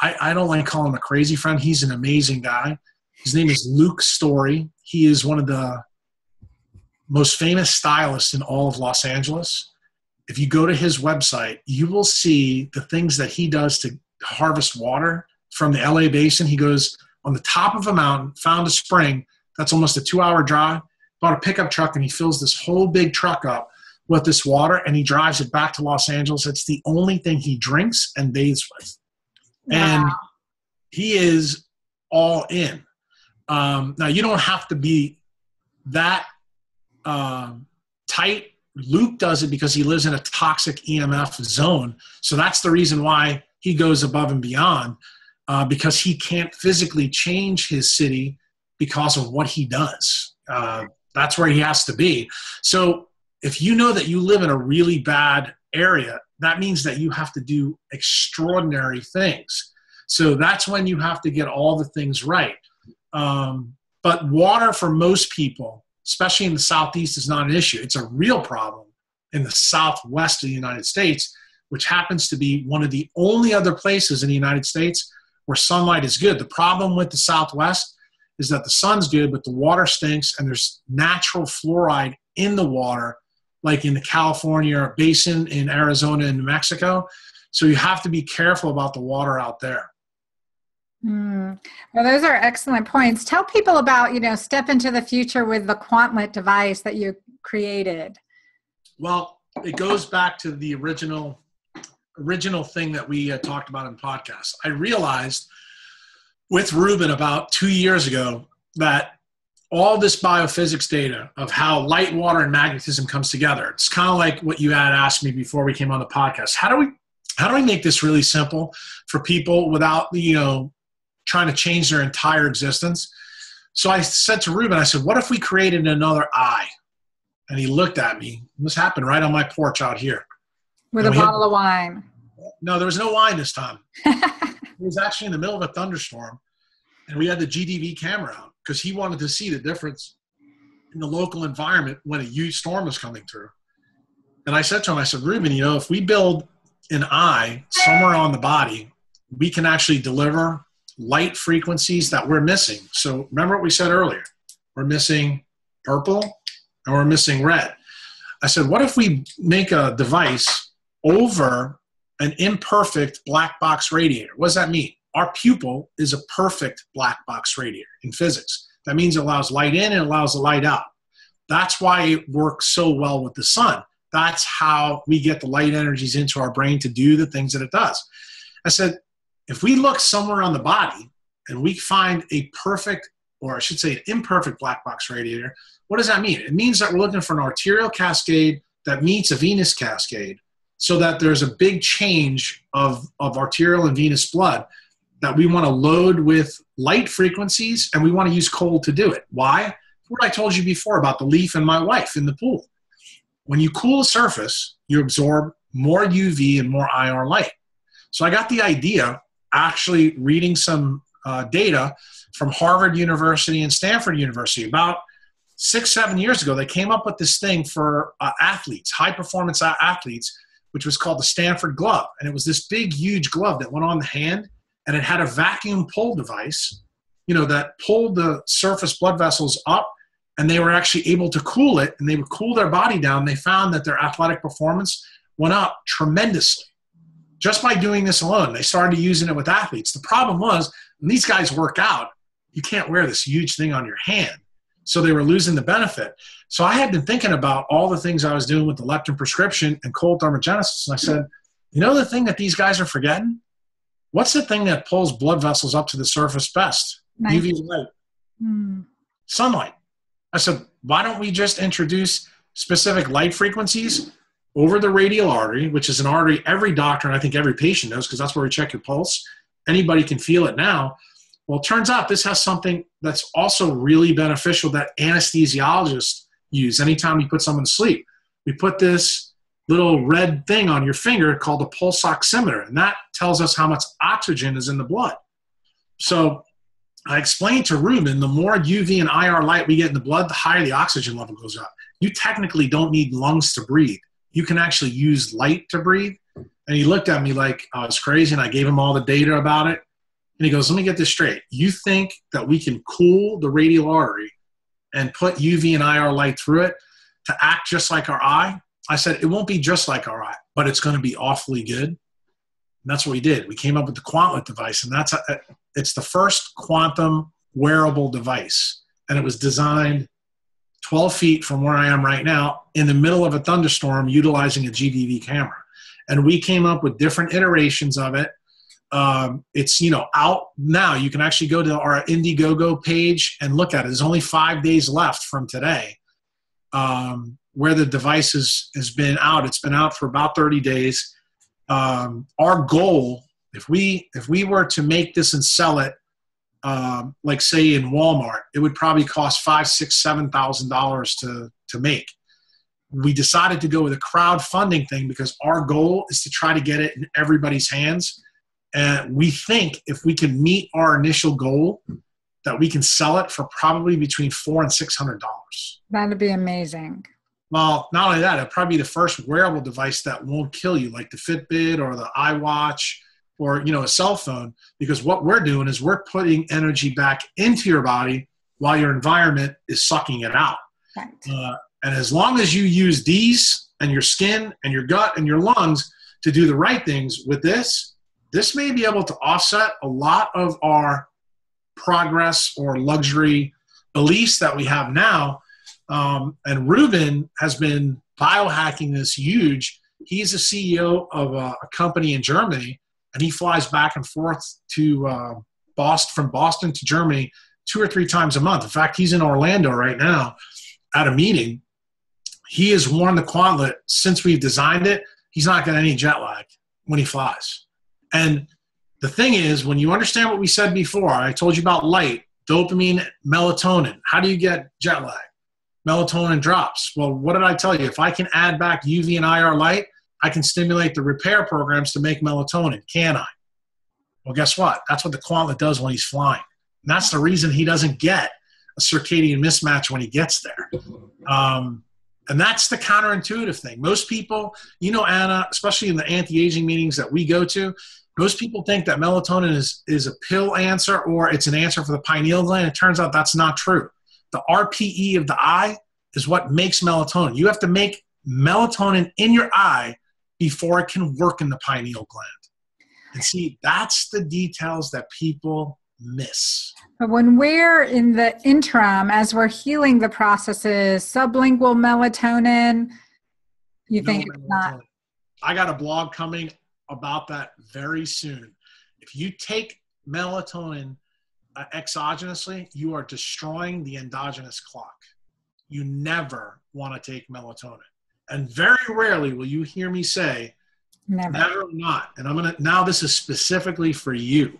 I, I don't like calling him a crazy friend. He's an amazing guy. His name is Luke Storey. He is one of the most famous stylists in all of Los Angeles. If you go to his website, you will see the things that he does to harvest water from the LA basin. He goes on the top of a mountain, found a spring that's almost a two hour drive, bought a pickup truck, and he fills this whole big truck up with this water and he drives it back to Los Angeles. It's the only thing he drinks and bathes with. Wow. And he is all in. Um, now, you don't have to be that um, tight. Luke does it because he lives in a toxic EMF zone. So that's the reason why he goes above and beyond uh, because he can't physically change his city because of what he does. Uh, that's where he has to be. So if you know that you live in a really bad area, that means that you have to do extraordinary things. So that's when you have to get all the things right. Um, but water for most people, especially in the southeast, is not an issue. It's a real problem in the southwest of the United States, which happens to be one of the only other places in the United States where sunlight is good. The problem with the southwest is that the sun's good, but the water stinks, and there's natural fluoride in the water, like in the California basin, in Arizona, and New Mexico. So you have to be careful about the water out there. Mm. Well, those are excellent points. Tell people about, you know, step into the future with the Quantlet device that you created. Well, it goes back to the original original thing that we talked about in podcast. I realized with Ruben about two years ago that all this biophysics data of how light, water, and magnetism comes together. It's kind of like what you had asked me before we came on the podcast. How do we how do we make this really simple for people without you know trying to change their entire existence. So I said to Ruben, I said, what if we created another eye? And he looked at me. This happened right on my porch out here. With and a bottle had, of wine. No, there was no wine this time. it was actually in the middle of a thunderstorm. And we had the GDV camera out because he wanted to see the difference in the local environment when a huge storm was coming through. And I said to him, I said, Ruben, you know, if we build an eye somewhere on the body, we can actually deliver light frequencies that we're missing. So remember what we said earlier. We're missing purple and we're missing red. I said, what if we make a device over an imperfect black box radiator? What does that mean? Our pupil is a perfect black box radiator in physics. That means it allows light in and allows the light out. That's why it works so well with the sun. That's how we get the light energies into our brain to do the things that it does. I said, if we look somewhere on the body and we find a perfect, or I should say, an imperfect black box radiator, what does that mean? It means that we're looking for an arterial cascade that meets a venous cascade so that there's a big change of, of arterial and venous blood that we want to load with light frequencies and we want to use cold to do it. Why? What I told you before about the leaf and my wife in the pool. When you cool a surface, you absorb more UV and more IR light. So I got the idea actually reading some uh, data from Harvard University and Stanford University about six, seven years ago. They came up with this thing for uh, athletes, high performance athletes, which was called the Stanford glove. And it was this big, huge glove that went on the hand and it had a vacuum pull device, you know, that pulled the surface blood vessels up and they were actually able to cool it and they would cool their body down. They found that their athletic performance went up tremendously just by doing this alone. They started using it with athletes. The problem was when these guys work out, you can't wear this huge thing on your hand. So they were losing the benefit. So I had been thinking about all the things I was doing with the leptin prescription and cold thermogenesis. And I said, you know, the thing that these guys are forgetting? what's the thing that pulls blood vessels up to the surface best? Nice. UV light, mm. sunlight. I said, why don't we just introduce specific light frequencies over the radial artery, which is an artery every doctor and I think every patient knows because that's where we check your pulse. Anybody can feel it now. Well, it turns out this has something that's also really beneficial that anesthesiologists use anytime you put someone to sleep. We put this little red thing on your finger called a pulse oximeter, and that tells us how much oxygen is in the blood. So I explained to Ruben the more UV and IR light we get in the blood, the higher the oxygen level goes up. You technically don't need lungs to breathe. You can actually use light to breathe. And he looked at me like I was crazy, and I gave him all the data about it. And he goes, Let me get this straight. You think that we can cool the radial artery and put UV and IR light through it to act just like our eye? I said, It won't be just like our eye, but it's going to be awfully good. And that's what we did. We came up with the Quantlet device, and that's a, it's the first quantum wearable device. And it was designed 12 feet from where I am right now in the middle of a thunderstorm utilizing a GDV camera. And we came up with different iterations of it. Um, it's you know out now. You can actually go to our Indiegogo page and look at it. There's only five days left from today, um, where the device has, been out. It's been out for about 30 days. Um, our goal, if we if we were to make this and sell it um, like say in Walmart, it would probably cost five, six, seven thousand dollars to to make. We decided to go with a crowdfunding thing because our goal is to try to get it in everybody's hands. And we think if we can meet our initial goal, that we can sell it for probably between four and six hundred dollars. That'd be amazing. Well, not only that, it'll probably be the first wearable device that won't kill you, like the Fitbit or the iWatch or you know a cell phone because what we're doing is we're putting energy back into your body while your environment is sucking it out right. uh, and as long as you use these and your skin and your gut and your lungs to do the right things with this this may be able to offset a lot of our progress or luxury beliefs that we have now um, and ruben has been biohacking this huge he's a ceo of a, a company in germany and he flies back and forth to uh, Boston from Boston to Germany two or three times a month. In fact, he's in Orlando right now at a meeting. He has worn the Quantlet since we've designed it. He's not got any jet lag when he flies. And the thing is, when you understand what we said before, I told you about light, dopamine, melatonin. How do you get jet lag? Melatonin drops. Well, what did I tell you? If I can add back UV and IR light, I can stimulate the repair programs to make melatonin, can I? Well, guess what? That's what the Quantlet does when he's flying. And that's the reason he doesn't get a circadian mismatch when he gets there. Um, and that's the counterintuitive thing. Most people, you know, Anna, especially in the anti aging meetings that we go to, most people think that melatonin is, is a pill answer or it's an answer for the pineal gland. It turns out that's not true. The RPE of the eye is what makes melatonin. You have to make melatonin in your eye before it can work in the pineal gland. And see, that's the details that people miss. But when we're in the interim, as we're healing the processes, sublingual melatonin, you no think it's not? I got a blog coming about that very soon. If you take melatonin uh, exogenously, you are destroying the endogenous clock. You never want to take melatonin. And very rarely will you hear me say, never, never not. And I'm going to, now this is specifically for you.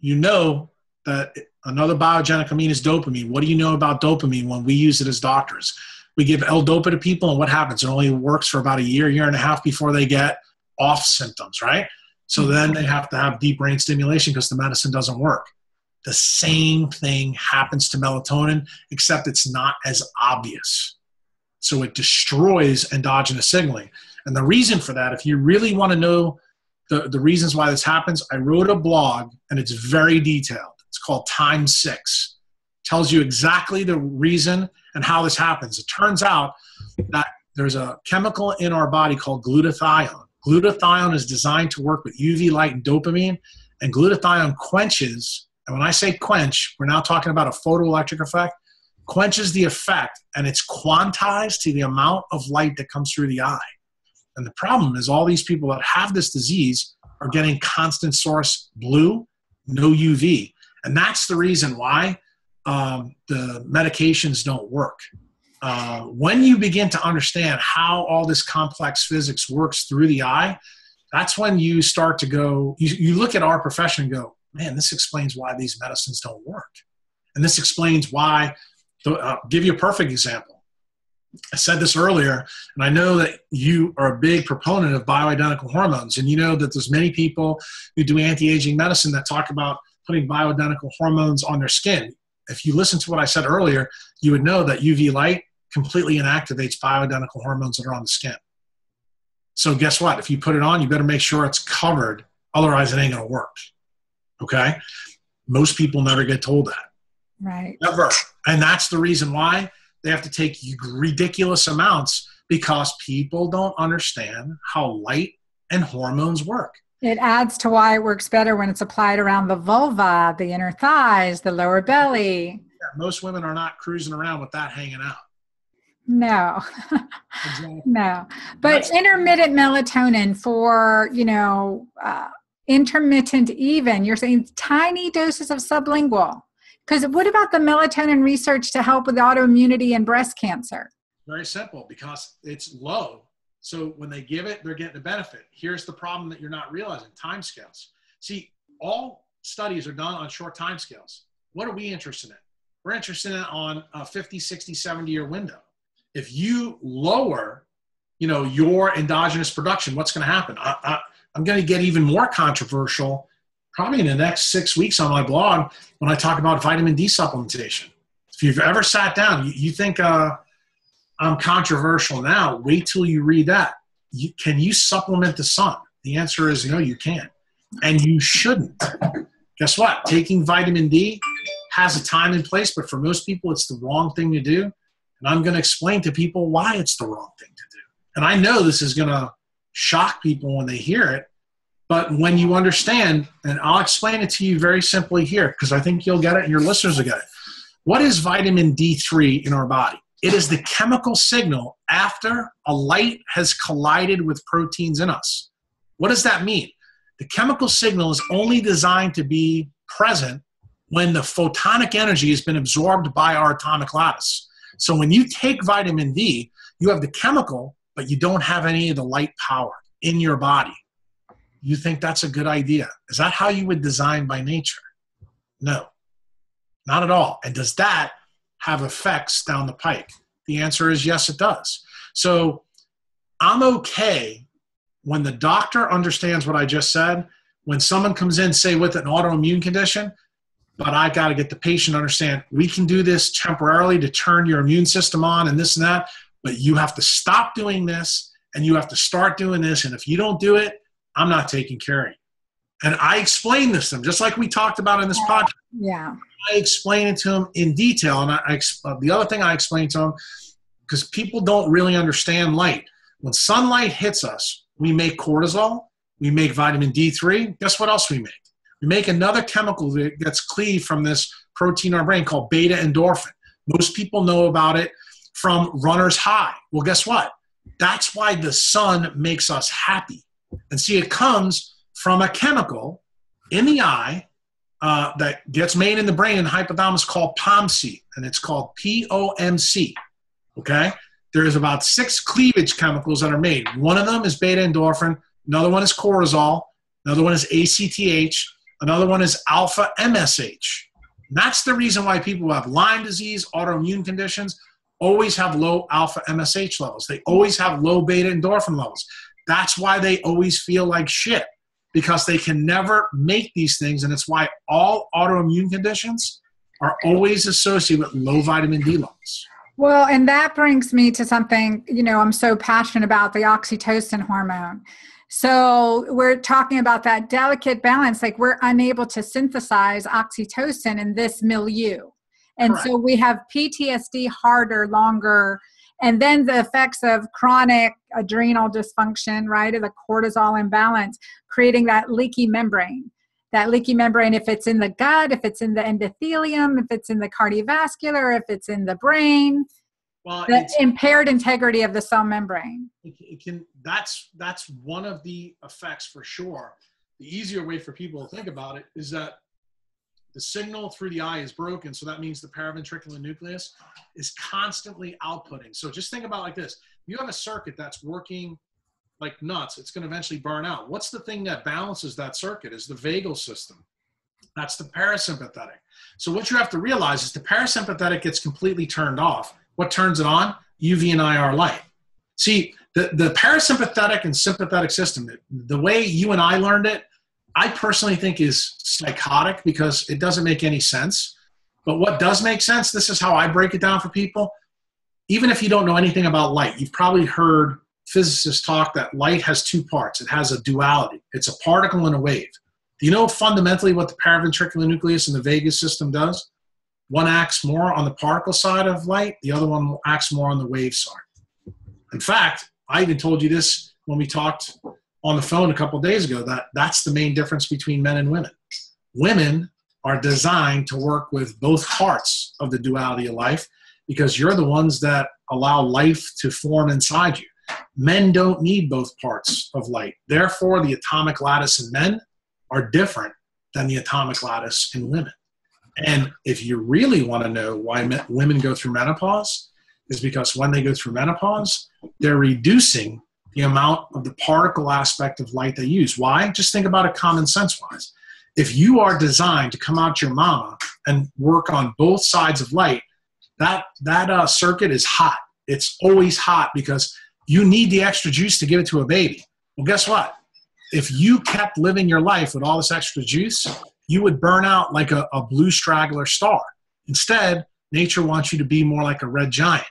You know that another biogenic amine is dopamine. What do you know about dopamine when we use it as doctors? We give L-Dopa to people, and what happens? It only works for about a year, year and a half before they get off symptoms, right? So mm-hmm. then they have to have deep brain stimulation because the medicine doesn't work. The same thing happens to melatonin, except it's not as obvious. So it destroys endogenous signaling. And the reason for that, if you really want to know the, the reasons why this happens, I wrote a blog and it's very detailed. It's called Time Six. It tells you exactly the reason and how this happens. It turns out that there's a chemical in our body called glutathione. Glutathione is designed to work with UV light and dopamine, and glutathione quenches. And when I say quench, we're now talking about a photoelectric effect quenches the effect and it's quantized to the amount of light that comes through the eye. And the problem is, all these people that have this disease are getting constant source blue, no UV. And that's the reason why um, the medications don't work. Uh, when you begin to understand how all this complex physics works through the eye, that's when you start to go, you, you look at our profession and go, man, this explains why these medicines don't work. And this explains why, uh, give you a perfect example. I said this earlier, and I know that you are a big proponent of bioidentical hormones, and you know that there's many people who do anti-aging medicine that talk about putting bioidentical hormones on their skin. If you listen to what I said earlier, you would know that UV light completely inactivates bioidentical hormones that are on the skin. So guess what? If you put it on, you better make sure it's covered. Otherwise, it ain't going to work. Okay? Most people never get told that. Right. Never. And that's the reason why they have to take ridiculous amounts because people don't understand how light and hormones work. It adds to why it works better when it's applied around the vulva, the inner thighs, the lower belly. Yeah, most women are not cruising around with that hanging out. No, exactly. no. But That's intermittent melatonin for, you know, uh, intermittent even, you're saying tiny doses of sublingual. Because what about the melatonin research to help with autoimmunity and breast cancer? Very simple because it's low. So when they give it, they're getting the benefit. Here's the problem that you're not realizing time scales. See, all studies are done on short time scales. What are we interested in? We're interested in on a 50, 60, 70 year window if you lower you know your endogenous production what's going to happen? I, I, i'm going to get even more controversial probably in the next six weeks on my blog when i talk about vitamin d supplementation. If you've ever sat down you, you think uh, i'm controversial now wait till you read that. You, can you supplement the sun? The answer is no you can't. And you shouldn't. Guess what? Taking vitamin d has a time and place but for most people it's the wrong thing to do and I'm going to explain to people why it's the wrong thing to do. And I know this is going to shock people when they hear it, but when you understand, and I'll explain it to you very simply here, because I think you'll get it and your listeners will get it. What is vitamin D3 in our body? It is the chemical signal after a light has collided with proteins in us. What does that mean? The chemical signal is only designed to be present when the photonic energy has been absorbed by our atomic lattice. So when you take vitamin D, you have the chemical, but you don't have any of the light power in your body. You think that's a good idea? Is that how you would design by nature? No, not at all. And does that have effects down the pike? The answer is yes, it does. So I'm okay when the doctor understands what I just said. When someone comes in, say, with an autoimmune condition, but I got to get the patient to understand we can do this temporarily to turn your immune system on and this and that, but you have to stop doing this and you have to start doing this. And if you don't do it, I'm not taking care of you. And I explain this to them, just like we talked about in this yeah. podcast. Yeah. I explain it to them in detail. And I, I uh, the other thing I explain to them, because people don't really understand light. When sunlight hits us, we make cortisol, we make vitamin D3. Guess what else we make? We make another chemical that gets cleaved from this protein in our brain called beta endorphin. Most people know about it from runner's high. Well, guess what? That's why the sun makes us happy. And see, it comes from a chemical in the eye uh, that gets made in the brain in the hypothalamus called POMC, and it's called POMC. Okay? There's about six cleavage chemicals that are made. One of them is beta endorphin, another one is cortisol, another one is ACTH, Another one is alpha MSH. That's the reason why people who have Lyme disease, autoimmune conditions, always have low alpha MSH levels. They always have low beta endorphin levels. That's why they always feel like shit because they can never make these things. And it's why all autoimmune conditions are always associated with low vitamin D levels. Well, and that brings me to something, you know, I'm so passionate about the oxytocin hormone. So we're talking about that delicate balance, like we're unable to synthesize oxytocin in this milieu. And Correct. so we have PTSD harder, longer, and then the effects of chronic adrenal dysfunction, right, or the cortisol imbalance, creating that leaky membrane. That leaky membrane, if it's in the gut, if it's in the endothelium, if it's in the cardiovascular, if it's in the brain, well, the impaired integrity of the cell membrane. It, it, can. That's that's one of the effects for sure. the easier way for people to think about it is that the signal through the eye is broken. So that means the paraventricular nucleus is constantly outputting. So just think about like this. You have a circuit that's working like nuts. It's going to eventually burn out. What's the thing that balances that circuit is the vagal system. That's the parasympathetic. So what you have to realize is the parasympathetic gets completely turned off. What turns it on? UV and IR light. See, the, the parasympathetic and sympathetic system, the way you and I learned it, I personally think is psychotic because it doesn't make any sense. But what does make sense, this is how I break it down for people. Even if you don't know anything about light, you've probably heard physicists talk that light has two parts. It has a duality. It's a particle and a wave. Do you know fundamentally what the paraventricular nucleus and the vagus system does? One acts more on the particle side of light, the other one acts more on the wave side. In fact, I even told you this when we talked on the phone a couple days ago that that's the main difference between men and women. Women are designed to work with both parts of the duality of life because you're the ones that allow life to form inside you. Men don't need both parts of light. Therefore, the atomic lattice in men are different than the atomic lattice in women. And if you really want to know why women go through menopause, is because when they go through menopause, they're reducing the amount of the particle aspect of light they use. Why? Just think about it common sense wise. If you are designed to come out your mama and work on both sides of light, that that uh, circuit is hot. It's always hot because you need the extra juice to give it to a baby. Well, guess what? If you kept living your life with all this extra juice, you would burn out like a, a blue straggler star. Instead, nature wants you to be more like a red giant.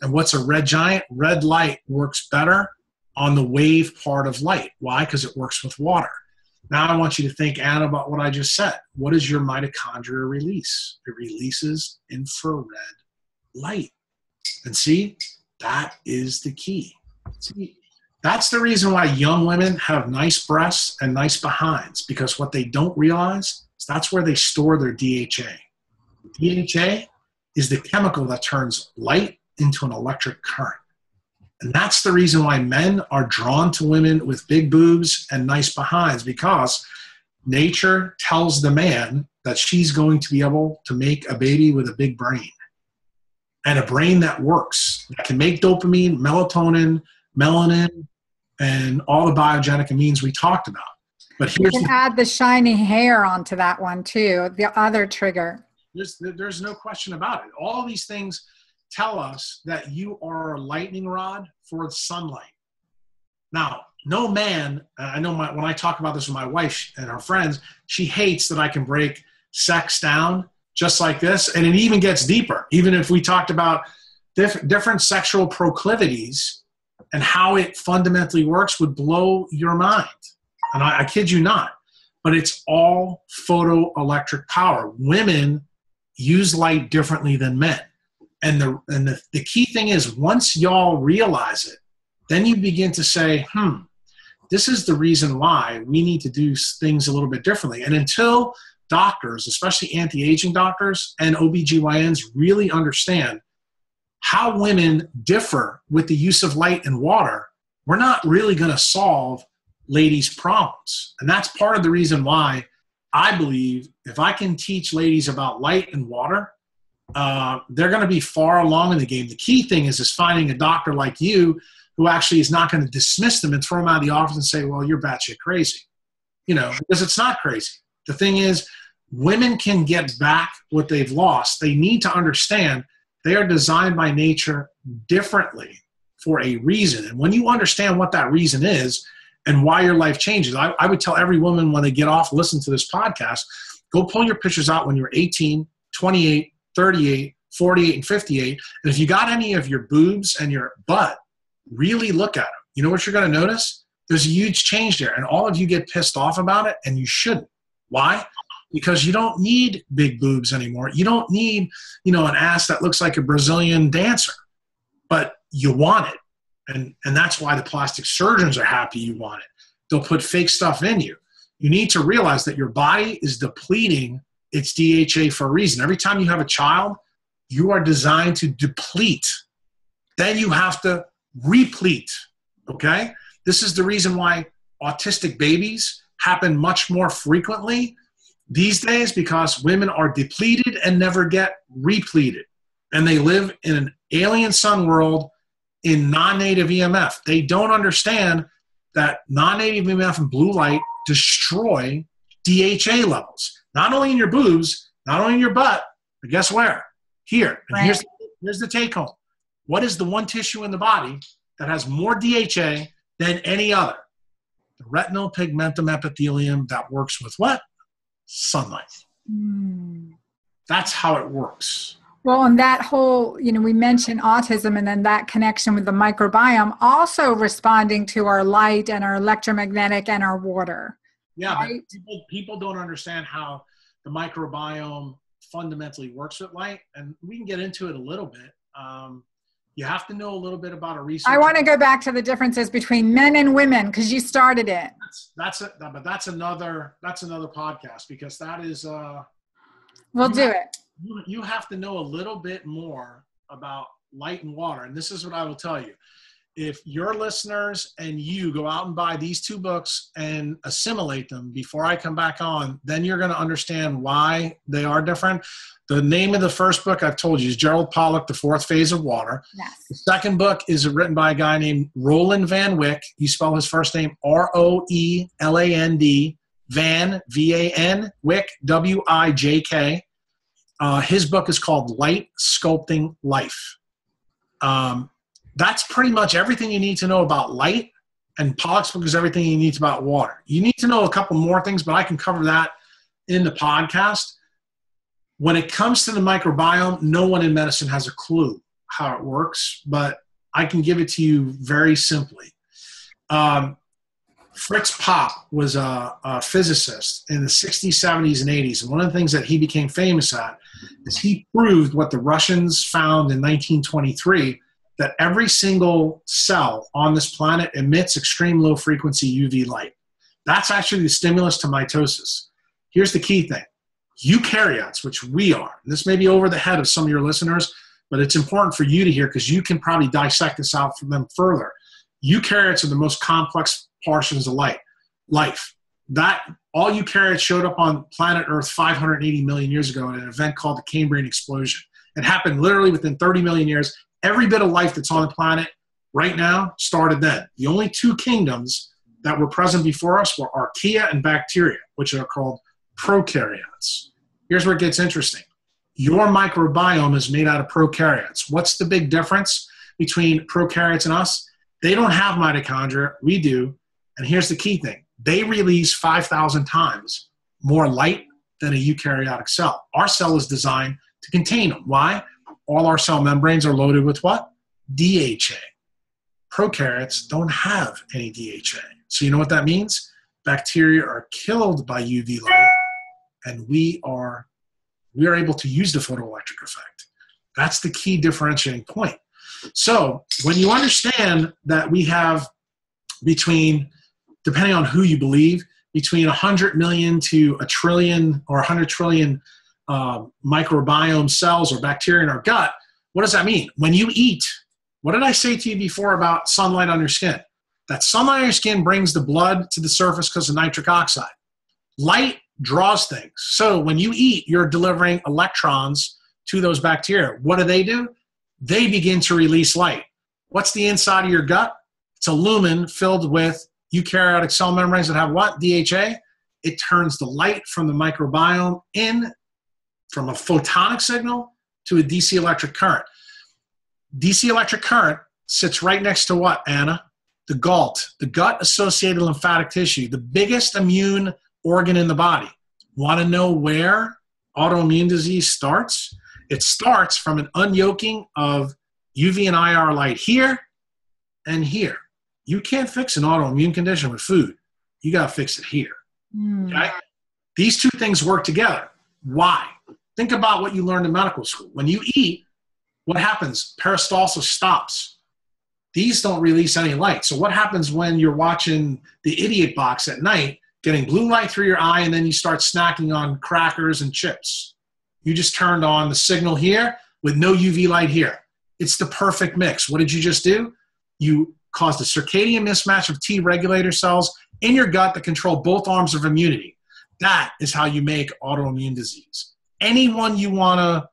And what's a red giant? Red light works better on the wave part of light. Why? Because it works with water. Now I want you to think, Anna, about what I just said. What does your mitochondria release? It releases infrared light. And see, that is the key. See, that's the reason why young women have nice breasts and nice behinds, because what they don't realize is that's where they store their DHA. DHA is the chemical that turns light into an electric current. And that's the reason why men are drawn to women with big boobs and nice behinds because nature tells the man that she's going to be able to make a baby with a big brain and a brain that works, that can make dopamine, melatonin, melanin, and all the biogenic amines we talked about. But here's you can the, add the shiny hair onto that one too, the other trigger. There's, there's no question about it. All these things tell us that you are a lightning rod for sunlight. Now, no man, I know my, when I talk about this with my wife and her friends, she hates that I can break sex down just like this. And it even gets deeper. Even if we talked about diff- different sexual proclivities and how it fundamentally works would blow your mind. And I, I kid you not. But it's all photoelectric power. Women use light differently than men and the and the, the key thing is once y'all realize it then you begin to say hmm this is the reason why we need to do things a little bit differently and until doctors especially anti-aging doctors and obgyns really understand how women differ with the use of light and water we're not really going to solve ladies problems and that's part of the reason why i believe if i can teach ladies about light and water uh, they're going to be far along in the game. The key thing is is finding a doctor like you who actually is not going to dismiss them and throw them out of the office and say, "Well, you're batshit crazy," you know, because it's not crazy. The thing is, women can get back what they've lost. They need to understand they are designed by nature differently for a reason, and when you understand what that reason is and why your life changes, I, I would tell every woman when they get off, listen to this podcast, go pull your pictures out when you're 18, 28 38, 48, and 58. And if you got any of your boobs and your butt, really look at them. You know what you're going to notice? There's a huge change there. And all of you get pissed off about it, and you shouldn't. Why? Because you don't need big boobs anymore. You don't need, you know, an ass that looks like a Brazilian dancer, but you want it. And, and that's why the plastic surgeons are happy you want it. They'll put fake stuff in you. You need to realize that your body is depleting it's DHA for a reason. Every time you have a child, you are designed to deplete. Then you have to replete. Okay? This is the reason why autistic babies happen much more frequently these days because women are depleted and never get repleted. And they live in an alien sun world in non native EMF. They don't understand that non native EMF and blue light destroy DHA levels, not only in your boobs, not only in your butt, but guess where? Here. And right. here's, here's the take home. What is the one tissue in the body that has more DHA than any other? The retinal pigmentum epithelium that works with what? Sunlight. Mm. That's how it works. Well, and that whole, you know, we mentioned autism and then that connection with the microbiome also responding to our light and our electromagnetic and our water. Yeah, right? people, people don't understand how the microbiome fundamentally works with light, and we can get into it a little bit. Um, you have to know a little bit about a research. I want to go back to the differences between men and women because you started it. That's, that's a, but that's another that's another podcast because that is. Uh, we'll do have, it. You, you have to know a little bit more about light and water, and this is what I will tell you if your listeners and you go out and buy these two books and assimilate them before I come back on, then you're going to understand why they are different. The name of the first book I've told you is Gerald Pollack, The Fourth Phase of Water. Yes. The second book is written by a guy named Roeland Van Wijk. You spell his first name R O E L A N D, Van, V A N, Wijk, W I J K. Uh, his book is called Light Sculpting Life. Um, that's pretty much everything you need to know about light. And Pollack's book is everything you need about water. You need to know a couple more things, but I can cover that in the podcast. When it comes to the microbiome, no one in medicine has a clue how it works, but I can give it to you very simply. Um, Fritz Popp was a, a, physicist in the 60s, 70s, and 80s. And one of the things that he became famous at is he proved what the Russians found in 1923 that every single cell on this planet emits extreme low frequency UV light. That's actually the stimulus to mitosis. Here's the key thing eukaryotes, which we are, this may be over the head of some of your listeners, but it's important for you to hear because you can probably dissect this out from them further. Eukaryotes are the most complex portions of light, life. That all eukaryotes showed up on planet Earth 580 million years ago in an event called the Cambrian explosion. It happened literally within 30 million years every bit of life that's on the planet right now started then. The only two kingdoms that were present before us were archaea and bacteria, which are called prokaryotes. Here's where it gets interesting. Your microbiome is made out of prokaryotes. What's the big difference between prokaryotes and us? They don't have mitochondria, we do. And here's the key thing they release 5,000 times more light than a eukaryotic cell. Our cell is designed to contain them. Why? All our cell membranes are loaded with what? DHA. Prokaryotes don't have any DHA. So you know what that means? Bacteria are killed by UV light, and we are we are able to use the photoelectric effect. That's the key differentiating point. So when you understand that we have between, depending on who you believe, between 100 million to a trillion or 100 trillion uh, microbiome cells or bacteria in our gut. What does that mean? When you eat, what did I say to you before about sunlight on your skin? That sunlight on your skin brings the blood to the surface because of nitric oxide. Light draws things. So when you eat, you're delivering electrons to those bacteria. What do they do? They begin to release light. What's the inside of your gut? It's a lumen filled with eukaryotic cell membranes that have what? DHA. It turns the light from the microbiome in from a photonic signal to a DC electric current. DC electric current sits right next to what, Anna? The GALT, the gut associated lymphatic tissue, the biggest immune organ in the body. Want to know where autoimmune disease starts? It starts from an unyoking of UV and IR light here and here. You can't fix an autoimmune condition with food. You got to fix it here. Mm. Okay? These two things work together. Why? Think about what you learned in medical school. When you eat, what happens? Peristalsis stops. These don't release any light. So what happens when you're watching the idiot box at night, getting blue light through your eye, and then you start snacking on crackers and chips? You just turned on the signal here with no UV light here. It's the perfect mix. What did you just do? You caused a circadian mismatch of T regulator cells in your gut that control both arms of immunity. That is how you make autoimmune disease. Anyone you want to,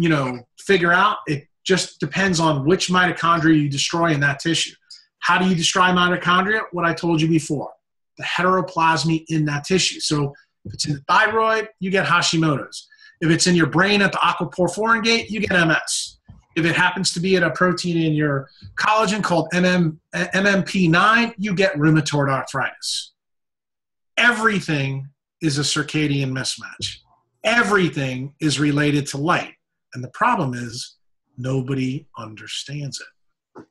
you know, figure out, it just depends on which mitochondria you destroy in that tissue. How do you destroy mitochondria? What I told you before, the heteroplasmy in that tissue. So if it's in the thyroid, you get Hashimoto's. If it's in your brain at the aquaporin gate, you get MS. If it happens to be at a protein in your collagen called MM, MMP9, you get rheumatoid arthritis. Everything is a circadian mismatch. Everything is related to light. And the problem is nobody understands it.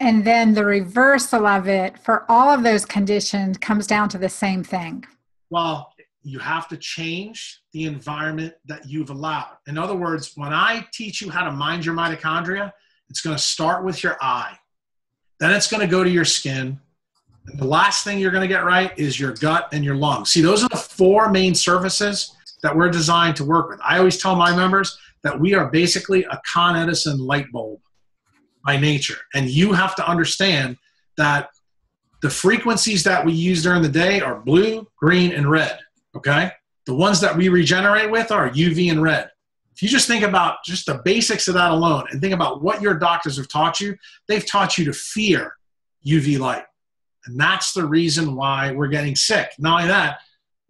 And then the reversal of it for all of those conditions comes down to the same thing. Well, you have to change the environment that you've allowed. In other words, when I teach you how to mind your mitochondria, it's going to start with your eye. Then it's going to go to your skin. And the last thing you're going to get right is your gut and your lungs. See, those are the four main surfaces that we're designed to work with. I always tell my members that we are basically a Con Edison light bulb by nature. And you have to understand that the frequencies that we use during the day are blue, green, and red. Okay? The ones that we regenerate with are UV and red. If you just think about just the basics of that alone and think about what your doctors have taught you, they've taught you to fear UV light. And that's the reason why we're getting sick. Not only that,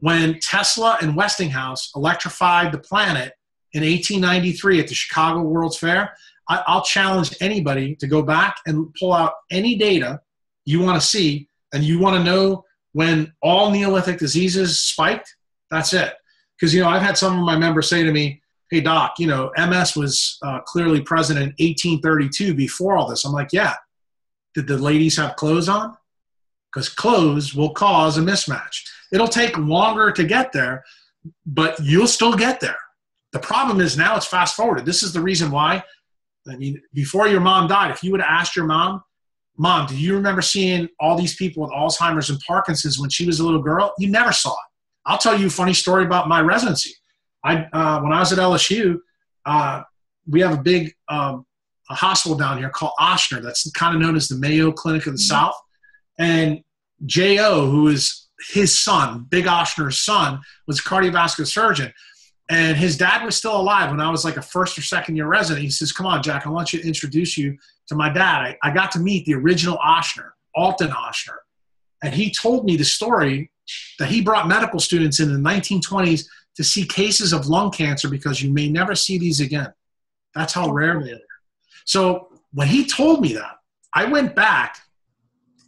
when Tesla and Westinghouse electrified the planet in 1893 at the Chicago World's Fair, I'll challenge anybody to go back and pull out any data you want to see and you want to know when all Neolithic diseases spiked, that's it. Because, you know, I've had some of my members say to me, hey, doc, you know, MS was uh, clearly present in 1832 before all this. I'm like, yeah. Did the ladies have clothes on? Because clothes will cause a mismatch. It'll take longer to get there, but you'll still get there. The problem is now it's fast forwarded. This is the reason why. I mean, before your mom died, if you would have asked your mom, Mom, do you remember seeing all these people with Alzheimer's and Parkinson's when she was a little girl? You never saw it. I'll tell you a funny story about my residency. I, uh, when I was at LSU, uh, we have a big um, a hospital down here called Ochsner. That's kind of known as the Mayo Clinic of the mm-hmm. South. And J.O., who is his son, Big Ochsner's son, was a cardiovascular surgeon. And his dad was still alive when I was like a first or second year resident. He says, Come on, Jack, I want you to introduce you to my dad. I, I got to meet the original Ochsner, Alton Ochsner. And he told me the story that he brought medical students in the 1920s to see cases of lung cancer because you may never see these again. That's how rare they are. So when he told me that, I went back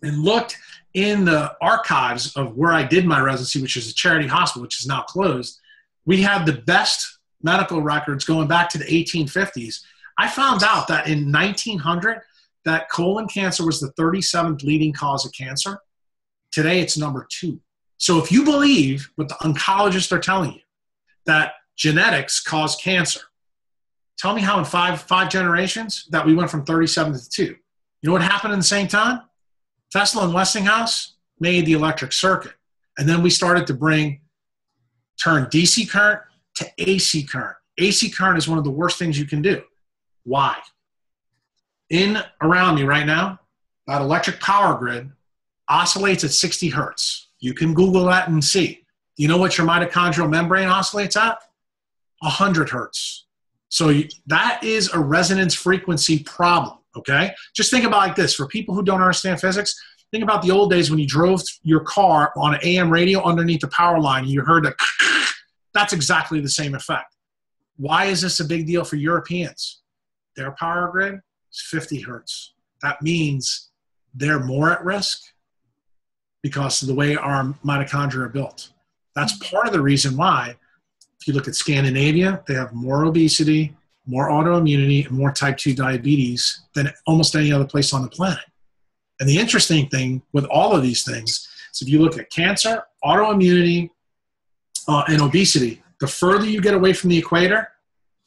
and looked in the archives of where I did my residency, which is a charity hospital, which is now closed we have the best medical records going back to the 1850s. I found out that in 1900 that colon cancer was the 37th leading cause of cancer. Today it's number 2. So if you believe what the oncologists are telling you that genetics cause cancer, tell me how in five five generations that we went from 37 to 2. You know what happened in the same time? Tesla and Westinghouse made the electric circuit. And then we started to bring turn DC current to AC current. AC current is one of the worst things you can do. Why? In around me right now, that electric power grid oscillates at 60 hertz. You can Google that and see. You know what your mitochondrial membrane oscillates at? 100 hertz. So that is a resonance frequency problem, okay? Just think about like this. For people who don't understand physics, think about the old days when you drove your car on an AM radio underneath the power line and you heard a that's exactly the same effect. Why is this a big deal for Europeans? Their power grid is 50 hertz. That means they're more at risk because of the way our mitochondria are built. That's part of the reason why, if you look at Scandinavia, they have more obesity, more autoimmunity, and more type 2 diabetes than almost any other place on the planet. And the interesting thing with all of these things is if you look at cancer, autoimmunity, uh, and obesity, the further you get away from the equator,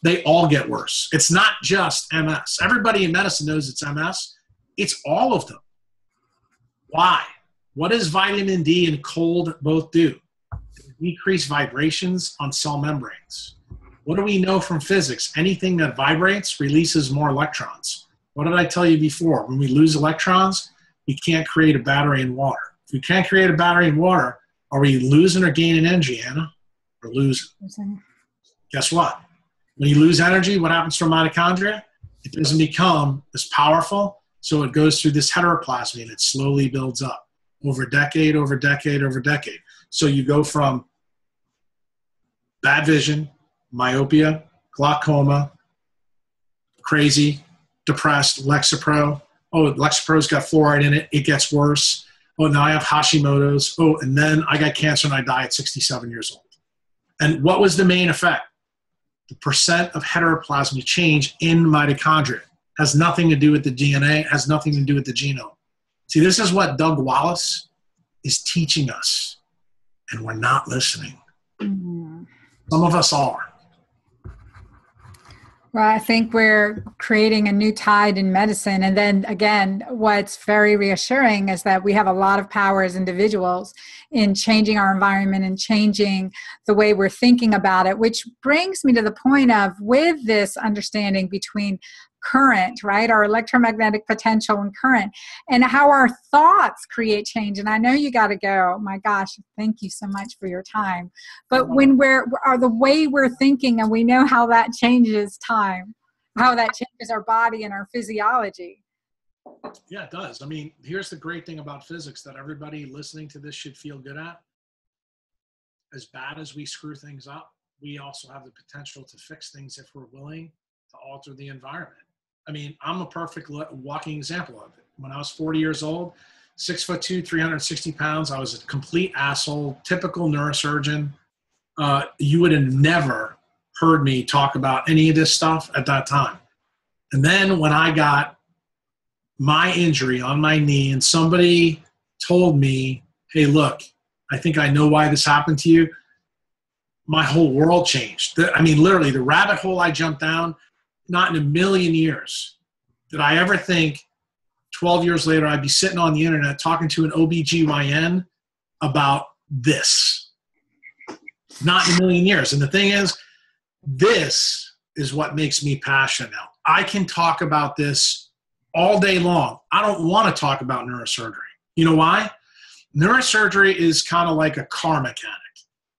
they all get worse. It's not just MS. Everybody in medicine knows it's MS. It's all of them. Why? What does vitamin D and cold both do? decrease vibrations on cell membranes. What do we know from physics? Anything that vibrates releases more electrons. What did I tell you before? When we lose electrons, we can't create a battery in water. If we can't create a battery in water, are we losing or gaining energy, Anna? Or losing? losing. Guess what? When you lose energy, what happens to mitochondria? It doesn't become as powerful, so it goes through this heteroplasmy and it slowly builds up over decade, over decade, over decade. So you go from bad vision, myopia, glaucoma, crazy, depressed, Lexapro. Oh, Lexapro's got fluoride in it. It gets worse. Oh, now I have Hashimoto's. Oh, and then I got cancer and I die at 67 years old. And what was the main effect? The percent of heteroplasmy change in mitochondria has nothing to do with the DNA, has nothing to do with the genome. See, this is what Doug Wallace is teaching us, and we're not listening. Mm-hmm. Some of us are. Well, I think we're creating a new tide in medicine. And then again, what's very reassuring is that we have a lot of power as individuals in changing our environment and changing the way we're thinking about it, which brings me to the point of with this understanding between current, right? Our electromagnetic potential and current, and how our thoughts create change. And I know you got to go. My gosh, thank you so much for your time. But when we're, are the way we're thinking, and we know how that changes time, how that changes our body and our physiology. Yeah, it does. I mean, here's the great thing about physics that everybody listening to this should feel good at. As bad as we screw things up, we also have the potential to fix things if we're willing to alter the environment. I mean, I'm a perfect walking example of it. When I was 40 years old, six foot two, 360 pounds, I was a complete asshole, typical neurosurgeon. Uh, you would have never heard me talk about any of this stuff at that time. And then when I got my injury on my knee and somebody told me, hey, look, I think I know why this happened to you, my whole world changed. I mean, literally, the rabbit hole I jumped down not in a million years did I ever think 12 years later I'd be sitting on the internet talking to an OBGYN about this. Not in a million years. And the thing is, this is what makes me passionate now. I can talk about this all day long. I don't want to talk about neurosurgery. You know why? Neurosurgery is kind of like a car mechanic.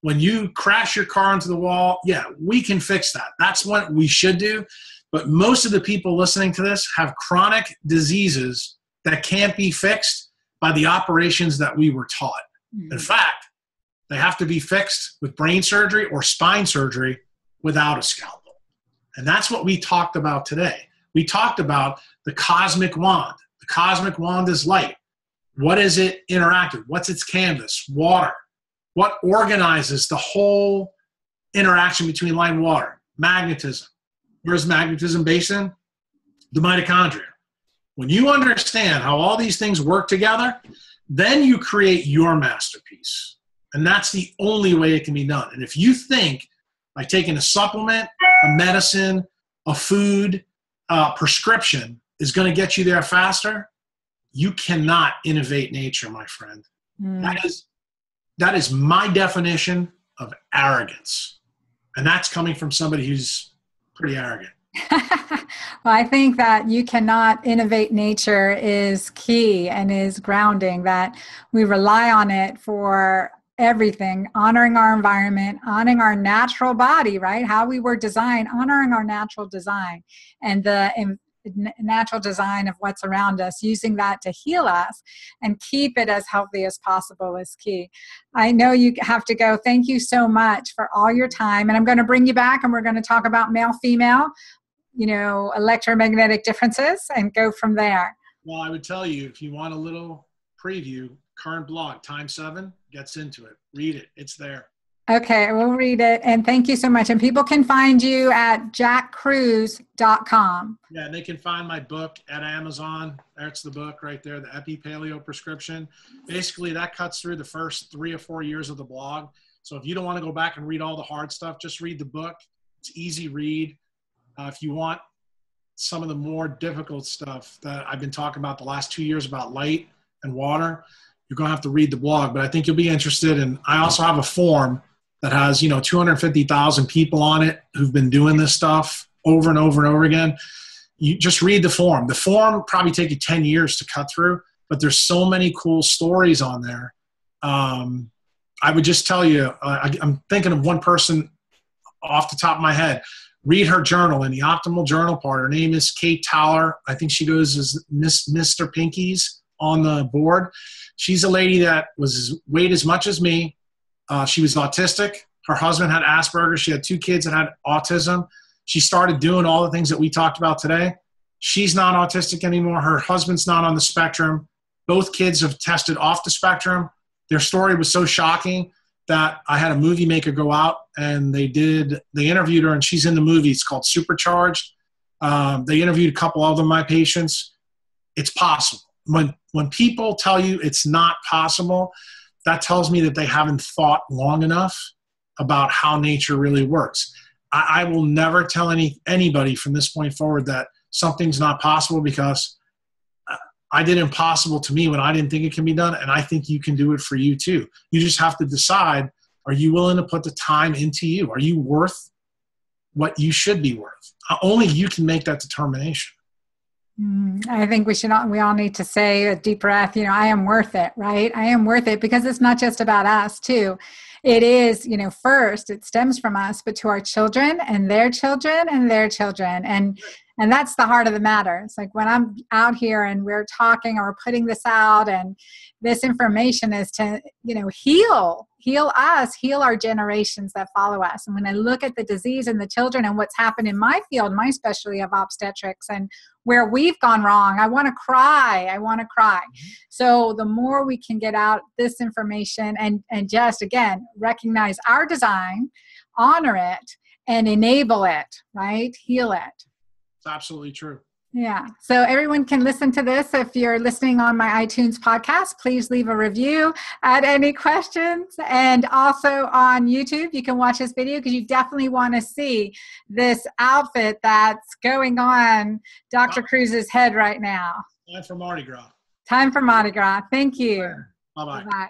When you crash your car into the wall, yeah, we can fix that. That's what we should do. But most of the people listening to this have chronic diseases that can't be fixed by the operations that we were taught. Mm-hmm. In fact, they have to be fixed with brain surgery or spine surgery without a scalpel. And that's what we talked about today. We talked about the cosmic wand. The cosmic wand is light. What is it interactive? What's its canvas? Water. What organizes the whole interaction between light and water? Magnetism. Where's magnetism based in? The mitochondria. When you understand how all these things work together, then you create your masterpiece. And that's the only way it can be done. And if you think by taking a supplement, a medicine, a food, a prescription is going to get you there faster, you cannot innovate nature, my friend. Mm. That is that is my definition of arrogance. And that's coming from somebody who's pretty arrogant. well, I think that you cannot innovate nature is key and is grounding, that we rely on it for everything, honoring our environment, honoring our natural body, right? How we were designed, honoring our natural design and the natural design of what's around us, using that to heal us and keep it as healthy as possible is key. I know you have to go. Thank you so much for all your time. And I'm going to bring you back and we're going to talk about male female, you know, electromagnetic differences and go from there. Well, I would tell you if you want a little preview, current blog, Time 7 gets into it. Read it, it's there. Okay, we'll read it. And thank you so much. And people can find you at jackkruse.com. Yeah, and they can find my book at Amazon. That's the book right there, the Epi Paleo Prescription. Basically, that cuts through the first three or four years of the blog. So if you don't want to go back and read all the hard stuff, just read the book. It's easy read. Uh, if you want some of the more difficult stuff that I've been talking about the last two years about light and water, you're going to have to read the blog. But I think you'll be interested. And I also have a form that has you know 250,000 people on it who've been doing this stuff over and over and over again. you just read the form. The form probably take you 10 years to cut through, but there's so many cool stories on there. Um, I would just tell you, uh, I, I'm thinking of one person off the top of my head. Read her journal in the Optimal Journal part. Her name is Kate Toller. I think she goes as Miss Mr. Pinkies on the board. She's a lady that was weighed as much as me. Uh, she was autistic. Her husband had Asperger's. She had two kids that had autism. She started doing all the things that we talked about today. She's not autistic anymore. Her husband's not on the spectrum. Both kids have tested off the spectrum. Their story was so shocking that I had a movie maker go out and they did, they interviewed her and she's in the movie. It's called Supercharged. Um, they interviewed a couple of my patients. It's possible. When, when people tell you it's not possible, that tells me that they haven't thought long enough about how nature really works. I, I will never tell any anybody from this point forward that something's not possible because I did impossible to me when I didn't think it can be done, and I think you can do it for you too. You just have to decide: Are you willing to put the time into you? Are you worth what you should be worth? Uh, only you can make that determination. Mm, I think we should all, we all need to say a deep breath, you know, I am worth it, right? I am worth it because it's not just about us too. It is, you know, first it stems from us, but to our children and their children and their children. And and that's the heart of the matter. It's like when i'm out here and we're talking or putting this out and this information is to you know heal heal us heal our generations that follow us. And when i look at the disease and the children and what's happened in my field my specialty of obstetrics and where we've gone wrong i want to cry i want to cry. Mm-hmm. so the more we can get out this information and and just again recognize our design honor it and enable it right? Heal it absolutely true. Yeah. So everyone can listen to this. If you're listening on my iTunes podcast, please leave a review, add any questions. And also on YouTube, you can watch this video because you definitely want to see this outfit that's going on Dr. Kruse's head right now. Time for Mardi Gras. Time for Mardi Gras. Thank you. Bye bye.